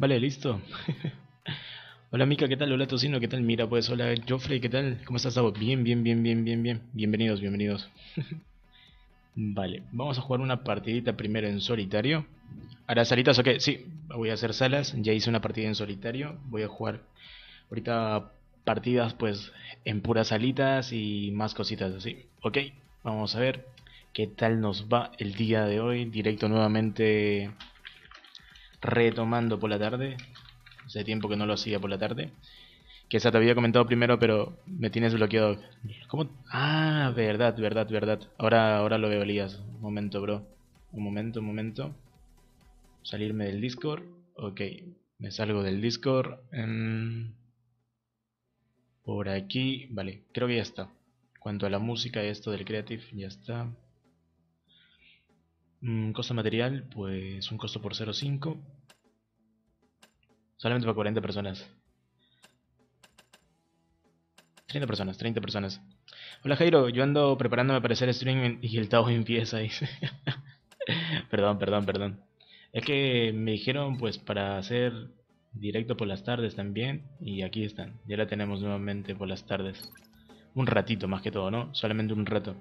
Vale, listo. hola Mika, ¿qué tal? Hola Tocino, ¿qué tal? Mira, pues hola Joffrey, ¿qué tal? ¿Cómo estás, Sabo? Bien, bien, bien, bien, bien, bien. Bienvenidos, bienvenidos. vale, vamos a jugar una partidita primero en solitario. Ahora salitas, ok, sí, voy a hacer salas. Ya hice una partida en solitario. Voy a jugar ahorita partidas pues en puras salitas y más cositas así. Ok, vamos a ver qué tal nos va el día de hoy. Directo nuevamente retomando por la tarde. Hace tiempo que no lo hacía por la tarde. Que esa te había comentado primero, pero me tienes bloqueado. ¿Cómo? Ah, verdad, verdad, verdad. Ahora, ahora lo veo, Elías. Un momento, bro. Un momento, un momento. Salirme del Discord. Ok, me salgo del Discord. Em, por aquí, vale, creo que ya está. Cuanto a la música esto del Creative, ya está. Mm, costo material, pues un costo por 0.5. Solamente para 40 personas. 30 personas, 30 personas. Hola Jairo, yo ando preparándome para hacer streaming y el Tao empieza. perdón, perdón, perdón. Es que me dijeron pues para hacer directo por las tardes también y aquí están. Ya la tenemos nuevamente por las tardes. Un ratito más que todo, ¿no? Solamente un rato.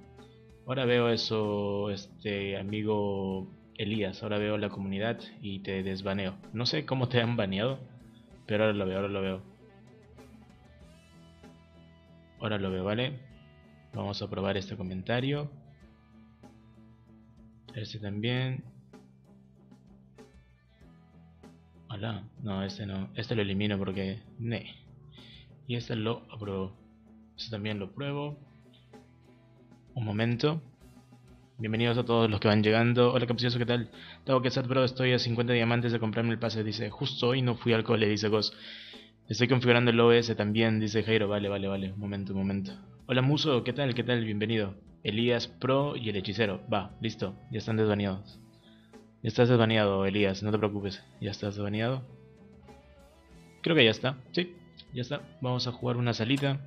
Ahora veo eso, este amigo Elías, ahora veo la comunidad y te desbaneo. No sé cómo te han baneado, pero ahora lo veo, ahora lo veo. Ahora lo veo, ¿vale? Vamos a probar este comentario. Este también. Hola, no, este no. Este lo elimino porque... Ne. Y este lo apruebo. Este también lo pruebo. Un momento. Bienvenidos a todos los que van llegando. Hola capcioso, ¿qué tal? Tengo que ser bro, estoy a 50 diamantes de comprarme el pase. Dice, justo hoy no fui al cole, dice Ghost. Estoy configurando el OS también, dice Jairo. Vale, vale, vale. Un momento, un momento. Hola Muso, ¿qué tal? ¿Qué tal? Bienvenido. Elías Pro y el hechicero. Va, listo. Ya están desbaneados. Ya estás desbaneado, Elías, no te preocupes. Ya estás desbaneado. Creo que ya está. Sí, ya está. Vamos a jugar una salita.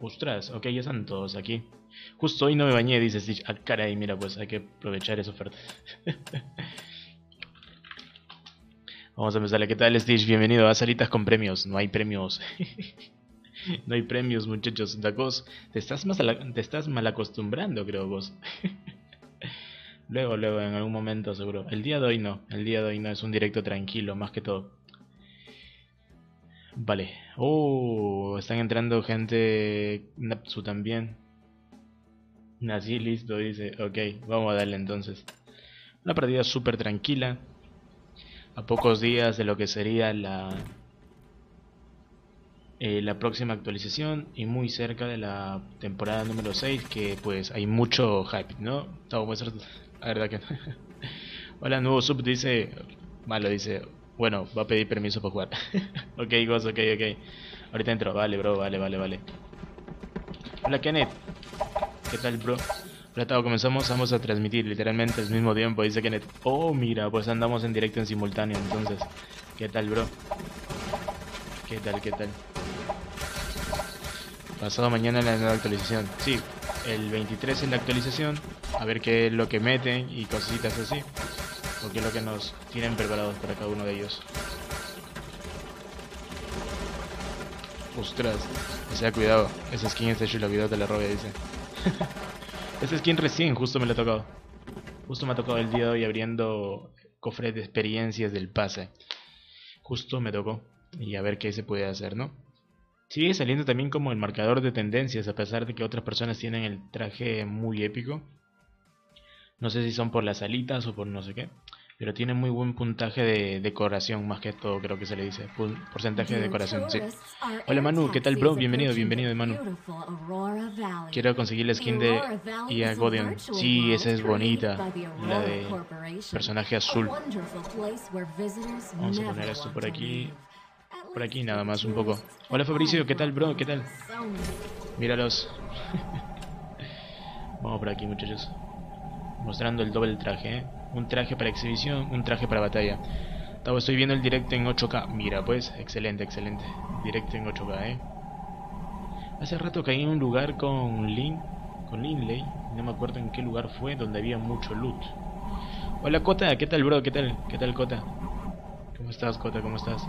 Ostras, ok, ya están todos aquí. Justo hoy no me bañé, dice Stitch. Ah, caray, mira, pues hay que aprovechar esa oferta. Vamos a empezar. ¿Qué tal, Stitch? Bienvenido a Salitas con premios. No hay premios. no hay premios, muchachos. Dacos, te estás, te estás mal acostumbrando, creo vos. luego, luego, en algún momento seguro. El día de hoy no. El día de hoy no. Es un directo tranquilo, más que todo. Vale. Oh, están entrando gente Napsu también. Así listo, dice. Ok, vamos a darle entonces. Una partida súper tranquila. A pocos días de lo que sería la, eh, la próxima actualización y muy cerca de la temporada número 6 que pues hay mucho hype, ¿no? Todo ser... La verdad que Hola, nuevo sub dice... Malo, dice... Bueno, va a pedir permiso para jugar. ok, Ghost, ok, ok. Ahorita entro. Vale, bro, vale, vale, vale. Hola, Kenneth. ¿Qué tal, bro? Hola, comenzamos, vamos a transmitir literalmente al mismo tiempo, dice Kenneth. Oh, mira, pues andamos en directo en simultáneo, entonces. ¿Qué tal, bro? ¿Qué tal, qué tal? Pasado mañana la nueva actualización. Sí, el 23 en la actualización. A ver qué es lo que meten y cositas así porque es lo que nos tienen preparados para cada uno de ellos. Ostras, sea cuidado, esa skin está chulo, cuidado te la robe, dice. esa skin recién justo me la ha tocado. Justo me ha tocado el día de hoy abriendo cofre de experiencias del pase. Justo me tocó. Y a ver qué se puede hacer, ¿no? Sigue saliendo también como el marcador de tendencias, a pesar de que otras personas tienen el traje muy épico. No sé si son por las alitas o por no sé qué. Pero tiene muy buen puntaje de decoración, más que todo creo que se le dice. Porcentaje de decoración, sí. Hola Manu, ¿qué tal bro? Bienvenido, bienvenido Manu. Quiero conseguir la skin de Ia. Sí, esa es bonita. La de personaje azul. Vamos a poner esto por aquí. Por aquí nada más un poco. Hola Fabricio, ¿qué tal bro? ¿Qué tal? Míralos. Vamos por aquí muchachos mostrando el doble traje, ¿eh? Un traje para exhibición, un traje para batalla. Estoy viendo el directo en 8K. Mira, pues, excelente, excelente. Directo en 8K, ¿eh? Hace rato caí en un lugar con Lin, con Linley, no me acuerdo en qué lugar fue, donde había mucho loot. Hola Cota, ¿qué tal bro? ¿Qué tal? ¿Qué tal Cota? ¿Cómo estás, Cota? ¿Cómo estás?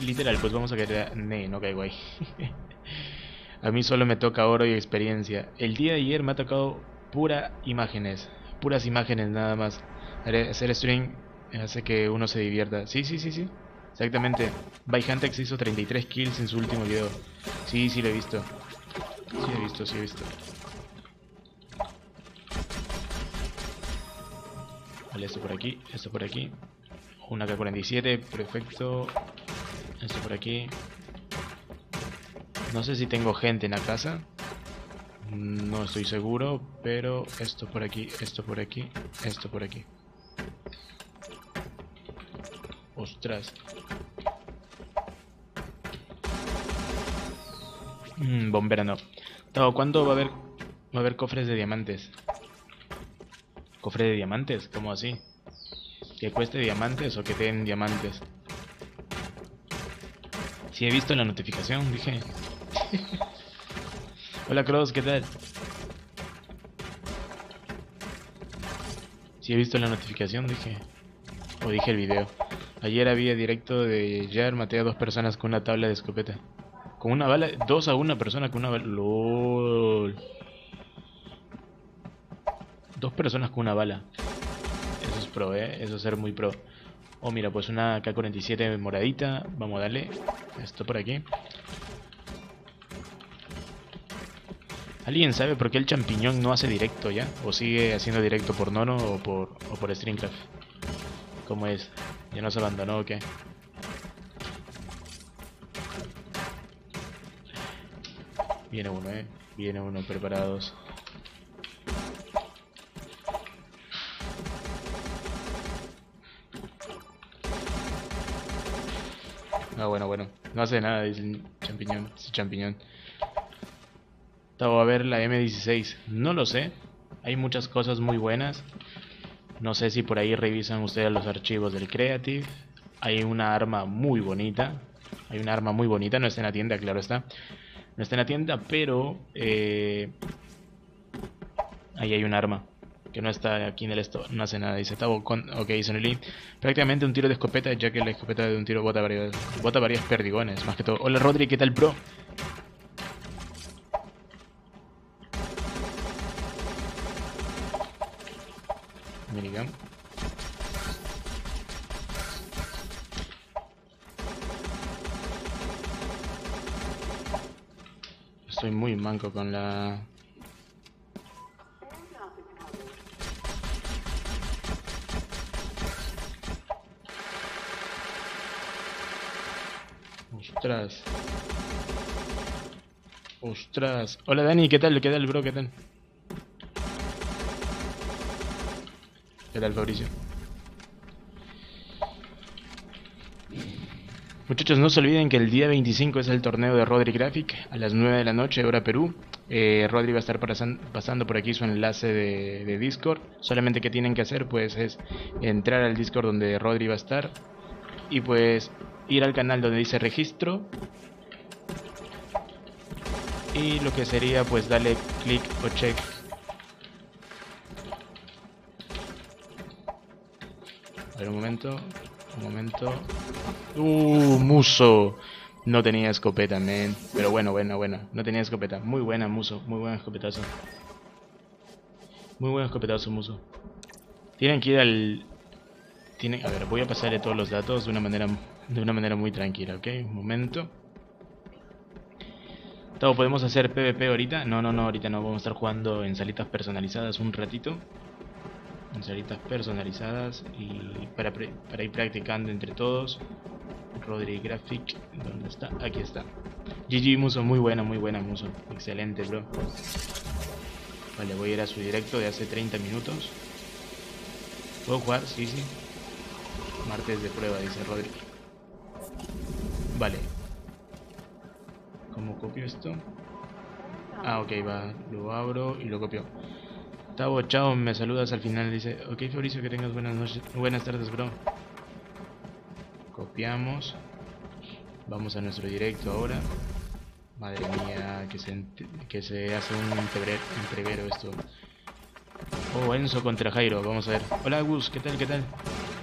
Literal, pues vamos a caer... Nee, no caigo ahí. a mí solo me toca oro y experiencia. El día de ayer me ha tocado pura imágenes. Puras imágenes nada más. Hacer stream hace que uno se divierta. Sí, sí, sí, sí. Exactamente. Byhantex hizo 33 kills en su último video. Sí, sí lo he visto. Sí he visto, sí he visto. Vale, esto por aquí, esto por aquí. Una K-47, perfecto. Esto por aquí. No sé si tengo gente en la casa. No estoy seguro, pero esto por aquí, esto por aquí, esto por aquí. Ostras. Mm, bombera no. ¿cuándo va a haber va a haber cofres de diamantes? ¿Cofre de diamantes? ¿Cómo así? ¿Que cueste diamantes o que te den diamantes? Si he visto la notificación, dije. Hola Cross, ¿qué tal? Si he visto la notificación, dije. O dije el video. Ayer había directo de Jar, maté a dos personas con una tabla de escopeta. Con una bala, dos a una persona con una bala. LOL. Dos personas con una bala. Eso es pro, eh. Eso es ser muy pro. Oh, mira, pues una K-47 moradita. Vamos a darle esto por aquí. ¿Alguien sabe por qué el champiñón no hace directo ya? ¿O sigue haciendo directo por Nono o por, o por Streamcraft? ¿Cómo es? ¿Ya no se abandonó o qué? Viene uno, eh. Viene uno, preparados. Ah, bueno, bueno. No hace nada, dice el champiñón. Ese champiñón. Estaba a ver la M16. No lo sé. Hay muchas cosas muy buenas. No sé si por ahí revisan ustedes los archivos del Creative. Hay una arma muy bonita. Hay una arma muy bonita. No está en la tienda, claro está. No está en la tienda, pero... Eh, ahí hay un arma que no está aquí en el esto, no hace nada. Dice, Tabo, con... ok, link. Prácticamente un tiro de escopeta, ya que la escopeta de un tiro bota varios, bota varios perdigones, más que todo. Hola Rodri, ¿qué tal, bro? Minigun. Estoy muy manco con la Ostras. Ostras. Hola Dani, ¿qué tal? ¿Qué tal, bro? ¿Qué tal? ¿Qué tal, Fabricio? Muchachos, no se olviden que el día 25 es el torneo de Rodri Graphic a las 9 de la noche, hora Perú. Eh, Rodri va a estar pasando por aquí su enlace de, de, Discord. Solamente que tienen que hacer pues es entrar al Discord donde Rodri va a estar y pues ir al canal donde dice registro y lo que sería pues darle clic o check ver un momento un momento uh muso no tenía escopeta men pero bueno bueno bueno no tenía escopeta muy buena muso muy buen escopetazo muy buen escopetazo muso tienen que ir al tienen a ver voy a pasarle todos los datos de una manera de una manera muy tranquila, ¿ok? Un momento. Todo, ¿podemos hacer PvP ahorita? No, no, no, ahorita no. Vamos a estar jugando en salitas personalizadas un ratito. En salitas personalizadas y para, para ir practicando entre todos. Rodri Graphic, ¿dónde está? Aquí está. GG Muso, muy buena, muy buena Muso. Excelente, bro. Vale, voy a ir a su directo de hace 30 minutos. ¿Puedo jugar? Sí, sí. Martes de prueba, dice Rodri. Vale. ¿Cómo copio esto? Ah, ok, va. Lo abro y lo copio. Tavo, chao, me saludas al final. Dice, ok, Fabricio, que tengas buenas noches. Buenas tardes, bro. Copiamos. Vamos a nuestro directo ahora. Madre mía, que se, que se hace un entrevero esto. Oh, Enzo contra Jairo, vamos a ver. Hola Gus, ¿qué tal? ¿Qué tal?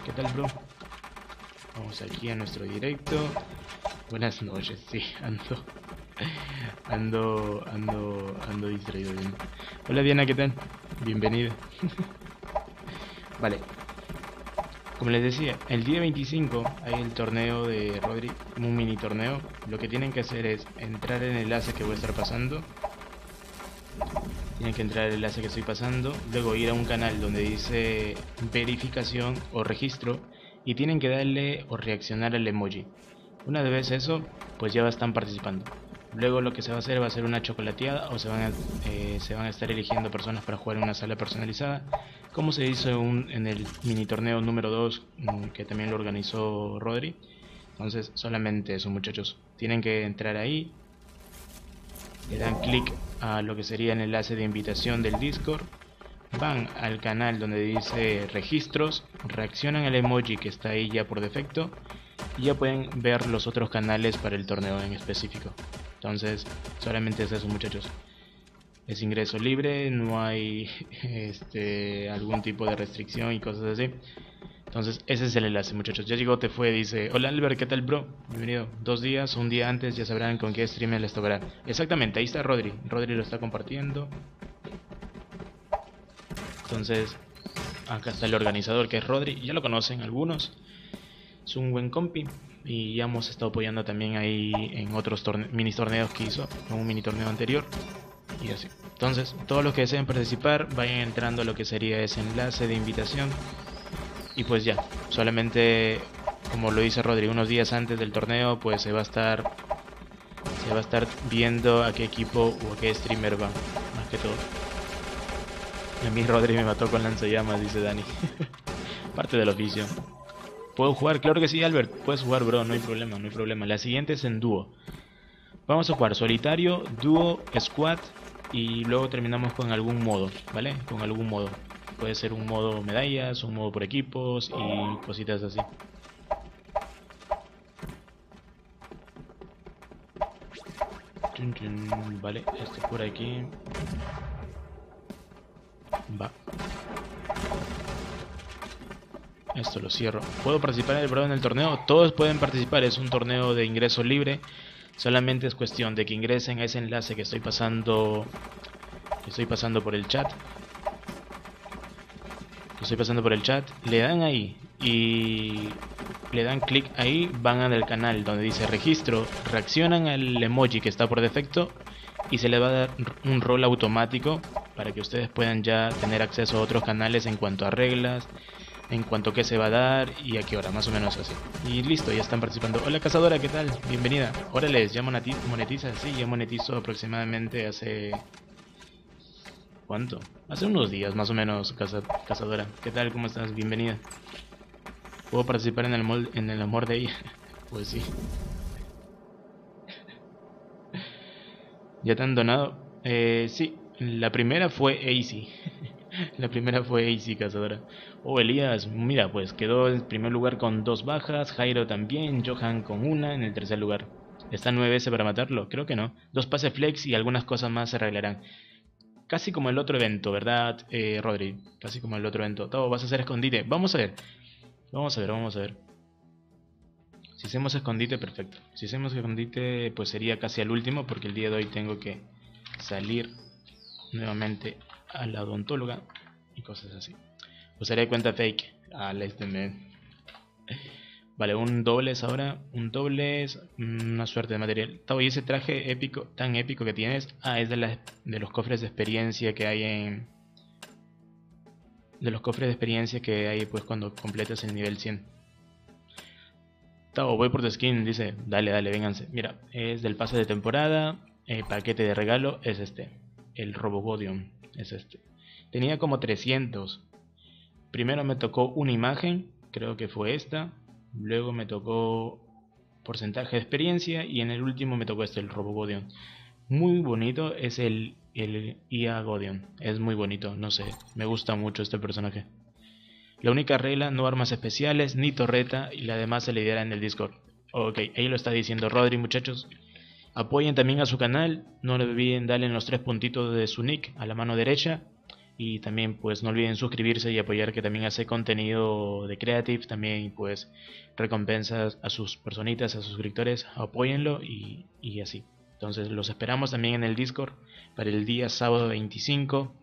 ¿Qué tal, bro? Vamos aquí a nuestro directo. Buenas noches, sí, ando. Ando, ando, ando distraído bien. Hola Diana, ¿qué tal? Bienvenida. vale. Como les decía, el día 25 hay el torneo de Rodri, un mini torneo. Lo que tienen que hacer es entrar en el enlace que voy a estar pasando. Tienen que entrar en el enlace que estoy pasando. Luego ir a un canal donde dice verificación o registro. Y tienen que darle o reaccionar al emoji. Una vez eso, pues ya están participando. Luego lo que se va a hacer va a ser una chocolateada o se van a, eh, estar eligiendo personas para jugar en una sala personalizada, como se hizo en el mini torneo número 2 mm, que también lo organizó Rodri. Entonces solamente eso muchachos, tienen que entrar ahí, le dan clic a lo que sería el enlace de invitación del Discord, van al canal donde dice registros, reaccionan al emoji que está ahí ya por defecto y ya pueden ver los otros canales para el torneo en específico. Entonces, solamente es eso, muchachos. Es ingreso libre, no hay este, algún tipo de restricción y cosas así. Entonces, ese es el enlace, muchachos. Ya llegó, te fue, dice: Hola Albert, ¿qué tal, bro? Bienvenido. Dos días, un día antes, ya sabrán con qué streamer les tocará. Exactamente, ahí está Rodri. Rodri lo está compartiendo. Entonces, acá está el organizador que es Rodri. Ya lo conocen algunos. Es un buen compi y ya hemos estado apoyando también ahí en otros mini torneos que hizo, en un mini torneo anterior y así. Entonces, todos los que deseen participar, vayan entrando a lo que sería ese enlace de invitación y pues ya, solamente como lo dice Rodri, unos días antes del torneo, pues se va a estar se va a estar viendo a qué equipo o a qué streamer va, más que todo. a mí Rodri me mató con lanzallamas, dice Dani. Parte del oficio. ¿Puedo jugar? Claro que sí, Albert. Puedes jugar, bro. No hay problema, no hay problema. La siguiente es en dúo. Vamos a jugar solitario, dúo, squad y luego terminamos con algún modo, ¿vale? Con algún modo. Puede ser un modo medallas, un modo por equipos y cositas así. Vale, este por aquí. Va. Esto lo cierro. ¿Puedo participar en el, en el torneo? Todos pueden participar, es un torneo de ingreso libre. Solamente es cuestión de que ingresen a ese enlace que estoy pasando que estoy pasando por el chat. Que estoy pasando por el chat. Le dan ahí y le dan clic ahí, van al canal donde dice registro, reaccionan al emoji que está por defecto y se le va a dar un rol automático para que ustedes puedan ya tener acceso a otros canales en cuanto a reglas, en cuanto a qué se va a dar y a qué hora, más o menos así. Y listo, ya están participando. Hola cazadora, ¿qué tal? Bienvenida. Órale, ya monetiza, sí, ya monetizo aproximadamente hace... ¿Cuánto? Hace unos días más o menos, cazadora. ¿Qué tal? ¿Cómo estás? Bienvenida. ¿Puedo participar en el, en el amor de ella? pues sí. ¿Ya te han donado? Eh, sí, la primera fue Easy. la primera fue Easy, cazadora. Oh, Elías, mira, pues quedó en primer lugar con dos bajas, Jairo también, Johan con una en el tercer lugar. ¿Está 9S para matarlo? Creo que no. Dos pases flex y algunas cosas más se arreglarán. Casi como el otro evento, ¿verdad, eh, Rodri? Casi como el otro evento. Todo, vas a hacer escondite. Vamos a ver. Vamos a ver, vamos a ver. Si hacemos escondite, perfecto. Si hacemos escondite, pues sería casi al último, porque el día de hoy tengo que salir nuevamente a la odontóloga y cosas así. Usaré cuenta fake. Ah, este Vale, un dobles ahora. Un dobles. Una suerte de material. Y ese traje épico, tan épico que tienes. Ah, es de, la, de los cofres de experiencia que hay en. De los cofres de experiencia que hay pues cuando completas el nivel 100. Tao, voy por tu skin. Dice, dale, dale, vénganse. Mira, es del pase de temporada. El paquete de regalo es este. El Robogodium es este. Tenía como 300. Primero me tocó una imagen, creo que fue esta. Luego me tocó porcentaje de experiencia y en el último me tocó este, el Robogodion. Muy bonito es el, el IA Godion. Es muy bonito, no sé, me gusta mucho este personaje. La única regla, no armas especiales, ni torreta, y la demás se le dirá en el Discord. Ok, ahí lo está diciendo Rodri, muchachos. Apoyen también a su canal, no olviden darle los tres puntitos de su nick a la mano derecha Y también pues no olviden suscribirse y apoyar que también hace contenido de Creative, también pues recompensas a sus personitas, a sus suscriptores, apóyenlo y, y así. Entonces los esperamos también en el Discord para el día sábado 25,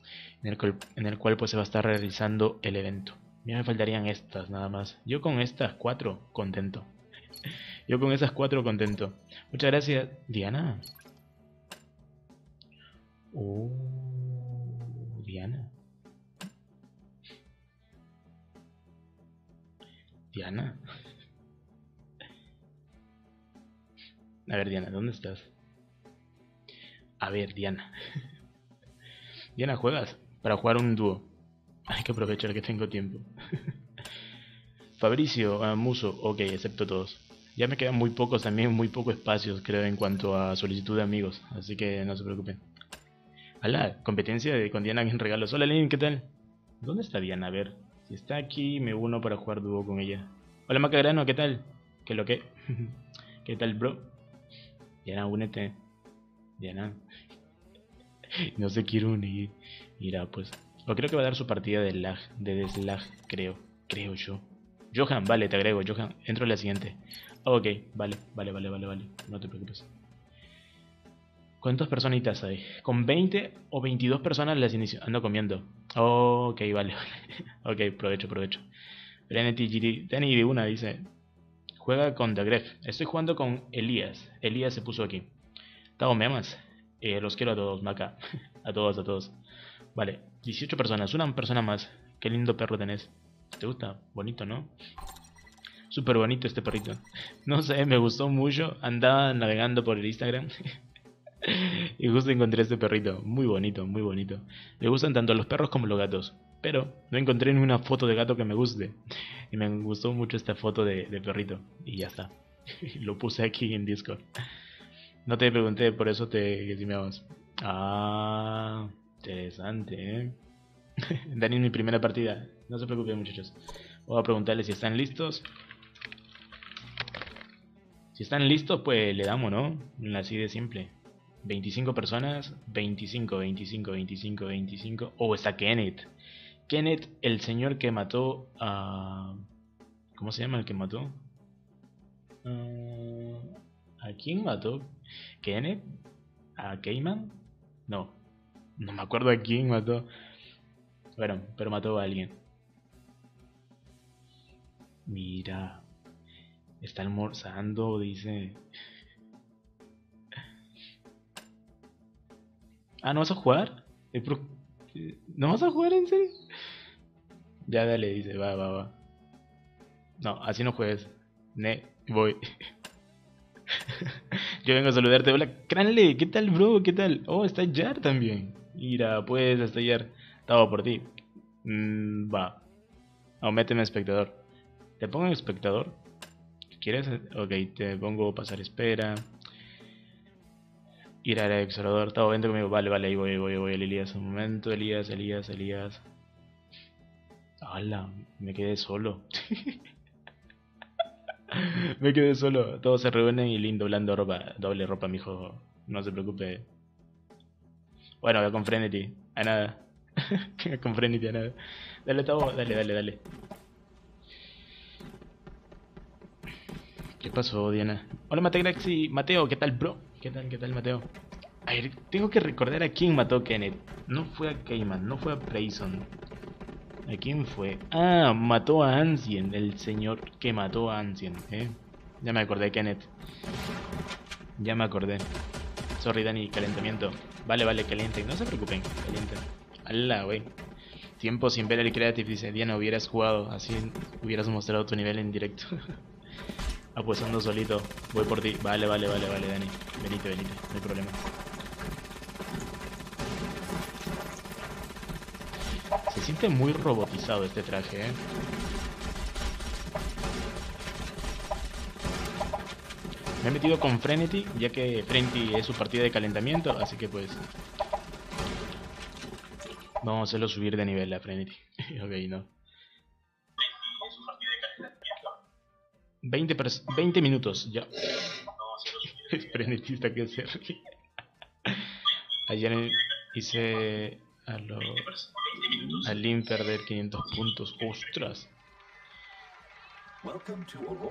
en el cual, en el cual pues se va a estar realizando el evento. Ya me faltarían estas nada más. Yo con estas cuatro contento. Yo con esas cuatro contento. Muchas gracias, Diana. Oh, Diana. Diana. A ver, Diana, ¿dónde estás? A ver, Diana. Diana, ¿juegas? Para jugar un dúo. Hay que aprovechar que tengo tiempo. Fabricio, uh, Muso, ok, excepto todos. Ya me quedan muy pocos también, muy pocos espacios, creo, en cuanto a solicitud de amigos. Así que no se preocupen. Hola, competencia de, con Diana en regalos. Hola, Lenin, ¿qué tal? ¿Dónde está Diana? A ver, si está aquí, me uno para jugar dúo con ella. Hola, Macagrano, ¿qué tal? ¿Qué lo que? ¿Qué tal, bro? Diana, únete. Diana. no se quiere unir. Mira, pues. O creo que va a dar su partida de lag, de deslag, creo. Creo yo. Johan, vale, te agrego, Johan. Entro a la siguiente. Ok, vale, vale, vale, vale, vale. No te preocupes. ¿Cuántas personitas hay? Con 20 o 22 personas las inicio. Ando comiendo. ok, vale, vale. ok, provecho, provecho. Danny de una dice. Juega con The Gref. Estoy jugando con Elías. Elías se puso aquí. Tao, ¿me amas? Eh, los quiero a todos, Maca. a todos, a todos. Vale, 18 personas. Una persona más. Qué lindo perro tenés. ¿Te gusta? Bonito, ¿no? Súper bonito este perrito. No sé, me gustó mucho. Andaba navegando por el Instagram. y justo encontré este perrito. Muy bonito, muy bonito. Me gustan tanto los perros como los gatos. Pero no encontré ninguna foto de gato que me guste. Y me gustó mucho esta foto de, perrito. Y ya está. Lo puse aquí en Discord. No te pregunté, por eso te decimos. Ah, interesante, ¿eh? Dani, mi primera partida. No se preocupen, muchachos. Voy a preguntarles si están listos. Si están listos, pues le damos, ¿no? Así de simple. 25 personas, 25, 25, 25, 25. Oh, está Kenneth. Kenneth, el señor que mató a... ¿Cómo se llama el que mató? Uh, ¿A quién mató? ¿Kenneth? ¿A Cayman? No. No me acuerdo a quién mató. Bueno, pero mató a alguien. Mira. Está almorzando, dice. Ah, ¿no vas a jugar? Eh, ¿No vas a jugar en serio? Ya dale, dice, va, va, va. No, así no juegues. Ne, voy. Yo vengo a saludarte. Hola, Cranle, ¿qué tal, bro? ¿Qué tal? Oh, está Jar también. Mira, puedes estallar. Estaba por ti. Mm, va. O méteme espectador. ¿Te pongo en espectador? ¿Quieres? Ok, te pongo pasar espera. Ir al explorador. Todo, vente conmigo. Vale, vale, ahí voy, voy, voy. Elías, un momento. Elías, Elías, Elías. ¡Hala! Me quedé solo. me quedé solo. Todos se reúnen y lindo, blando ropa. Doble ropa, mijo. No se preocupe. Bueno, voy con Frenity. A nada. con Frenity, a nada. Dale, Tavo. Dale, dale, dale. Pasó, Diana? Hola, Mategraxi. Mateo, ¿qué tal, bro? ¿Qué tal, qué tal, Mateo? A tengo que recordar a quién mató Kenneth. No fue a Cayman, no fue a Prayson. ¿A quién fue? Ah, mató a Ancien, el señor que mató a Ancien, ¿eh? Ya me acordé, Kenneth. Ya me acordé. Sorry, Dani, calentamiento. Vale, vale, caliente. No se preocupen, caliente. Alá, güey. Tiempo sin ver el Creative, dice Diana, hubieras jugado, así hubieras mostrado tu nivel en directo. Ah, pues solito. Voy por ti. Vale, vale, vale, vale, Dani. Venite, venite. No hay problema. Se siente muy robotizado este traje, ¿eh? Me he metido con Frenity, ya que Frenity es su partida de calentamiento, así que pues... Vamos a hacerlo subir de nivel a Frenity. ok, no. 20, 20 minutos, ya. Frenetista que se Ayer hice a lo... Al Lin perder 500 puntos. ¡Ostras!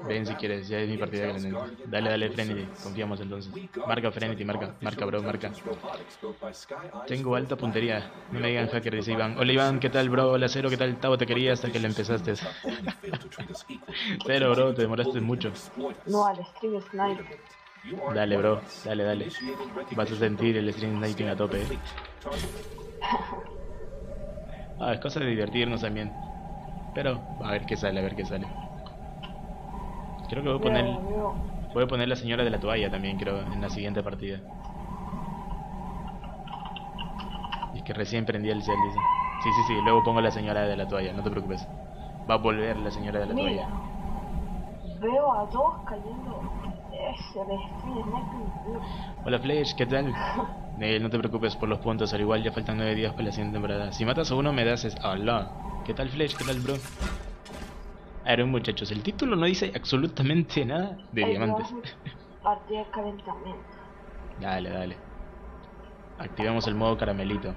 Ven si quieres, ya es mi partida grande. Dale, dale, Frenity. Confiamos entonces. Marca Frenity, marca. Marca, bro, marca. Tengo alta puntería. No me digan hacker, dice Iván. Hola Iván, ¿qué tal, bro? Hola Cero, ¿qué tal? Tavo, te quería hasta que le empezaste. Cero, bro, te demoraste mucho. No, al stream sniper. Dale, bro. Dale, dale. Vas a sentir el stream sniping a tope. eh. Ah, es cosa de divertirnos también. Pero, a ver qué sale, a ver qué sale. Creo que voy a poner, voy a poner la señora de la toalla también, creo, en la siguiente partida. Y es que recién prendí el cel, dice. Sí, sí, sí, luego pongo la señora de la toalla, no te preocupes. Va a volver la señora de la Mira, toalla. veo a dos cayendo. Es el stream sniper. Hola Flash, ¿qué tal? Eh, no te preocupes por los puntos, al igual ya faltan 9 días para la siguiente temporada. Si matas a uno me das... Es... ¡Hola! ¿Qué tal Flash? ¿Qué tal bro? A ver muchachos, el título no dice absolutamente nada de diamantes. Partida calentamiento. Dale, dale. Activemos el modo caramelito.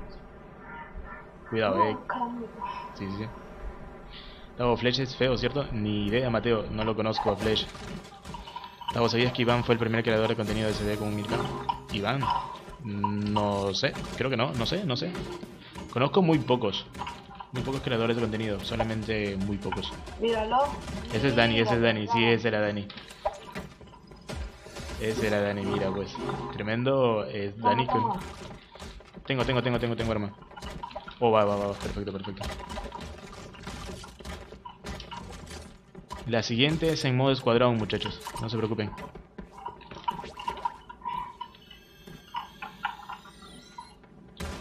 Cuidado, eh. No, caramelo. Sí, sí, sí. Tavo, Flash es feo, ¿cierto? Ni idea, Mateo. No lo conozco a Flash. Tavo, ¿sabías que Iván fue el primer creador de contenido de CD con un Milka? ¿Iván? No sé. Creo que no. No sé, no sé. Conozco muy pocos. Muy pocos creadores de contenido. Solamente muy pocos. Míralo. Ese es Dani, ese es Dani. Sí, ese era Dani. Ese era Dani, mira pues. Tremendo es Dani con... Tengo, tengo, tengo, tengo, tengo arma. Oh, va, va, va, perfecto, perfecto. La siguiente es en modo escuadrón, muchachos. No se preocupen.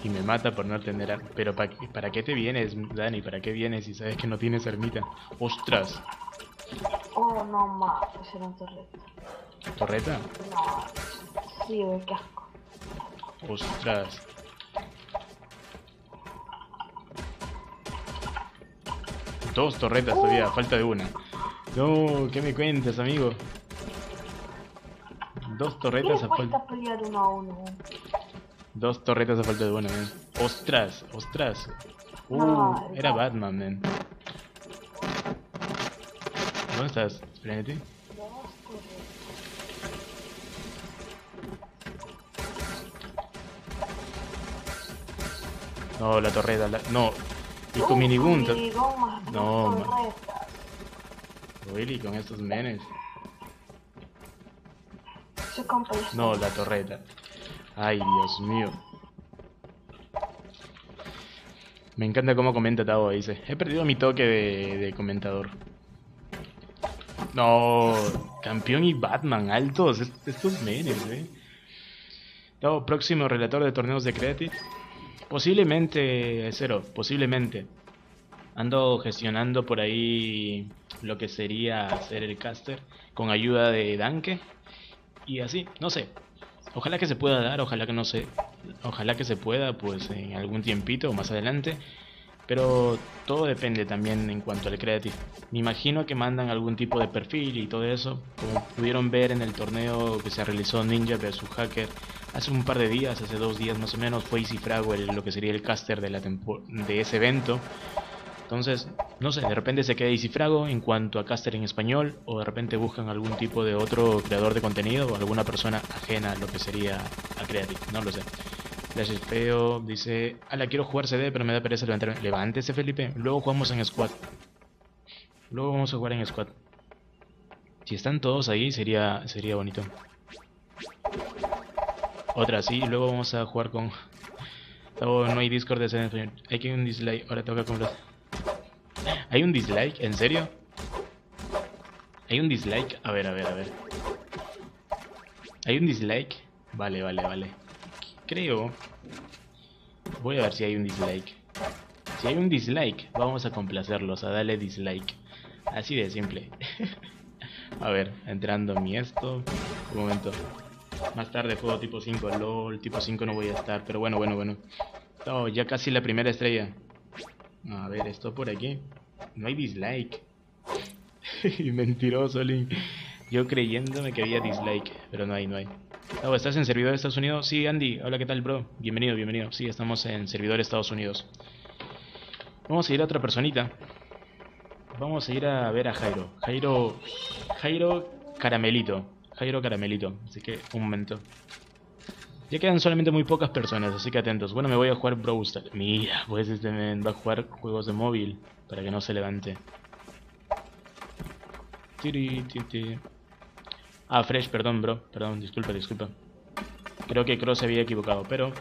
Y me mata por no tener arma. Pero ¿para, qué- ¿para qué te vienes, Dani? ¿Para qué vienes si sabes que no tienes ermita? ¡Ostras! Oh, no mames, era un torreta. ¿Torreta? No. Sí, qué asco. ¡Ostras! Dos torretas todavía, falta de una. No, ¿qué me cuentas, amigo? Dos ¿Qué torretas a falta. pelear uno a uno? Dos torretas a falta de una, man. ¡Ostras! ¡Ostras! Uh, era. Batman, man. ¿Dónde estás, torretas. No, la torreta, la... no. Y con minigun. No, ma- torretas. Really, con estos menes. No, la torreta. Ay, Dios mío. Me encanta cómo comenta Tavo, dice. He perdido mi toque de, comentador. No, campeón y Batman, altos, est- estos menes, eh. Tavo, próximo relator de torneos de Creative. Posiblemente, cero, posiblemente. Ando gestionando por ahí lo que sería hacer el caster con ayuda de Danke. Y así, no sé. Ojalá que se pueda dar, ojalá que no se. Ojalá que se pueda, pues en algún tiempito o más adelante. Pero todo depende también en cuanto al creative. Me imagino que mandan algún tipo de perfil y todo eso. Como pudieron ver en el torneo que se realizó Ninja vs Hacker hace un par de días, hace dos días más o menos, fue Easy Frago el, lo que sería el caster de, la de ese evento. Entonces, no sé, de repente se queda Easy Frago en cuanto a caster en español, o de repente buscan algún tipo de otro creador de contenido o alguna persona ajena a lo que sería a Creative, no lo sé. Flash feo, dice, ala, quiero jugar CD, pero me da pereza levantarme. Levántese, Felipe, luego jugamos en squad. Luego vamos a jugar en squad. Si están todos ahí, sería, sería bonito. Otra, sí, luego vamos a jugar con... Oh, no hay Discord de CD en español. Hay que un dislike, ahora toca comprar. ¿Hay un dislike? ¿En serio? ¿Hay un dislike? A ver, a ver, a ver. ¿Hay un dislike? Vale, vale, vale. Creo. Voy a ver si hay un dislike. Si hay un dislike, vamos a complacerlos, a darle dislike. Así de simple. a ver, entrando mi esto. Un momento. Más tarde juego tipo 5, LOL, tipo 5 no voy a estar, pero bueno, bueno, bueno. Oh, ya casi la primera estrella. A ver, esto por aquí. No hay dislike. Mentiroso, Link. Yo creyéndome que había dislike, pero no hay, no hay. Oh, ¿Estás en servidor de Estados Unidos? Sí, Andy. Hola, ¿qué tal, bro? Bienvenido, bienvenido. Sí, estamos en servidor de Estados Unidos. Vamos a ir a otra personita. Vamos a ir a ver a Jairo. Jairo... Jairo Caramelito. Jairo Caramelito. Así que, un momento. Ya quedan solamente muy pocas personas, así que atentos. Bueno, me voy a jugar Brawl. Mira, pues este va a jugar juegos de móvil para que no se levante. Ah, Fresh, perdón, bro. Perdón, disculpa, disculpa. Creo que Cross se había equivocado, pero...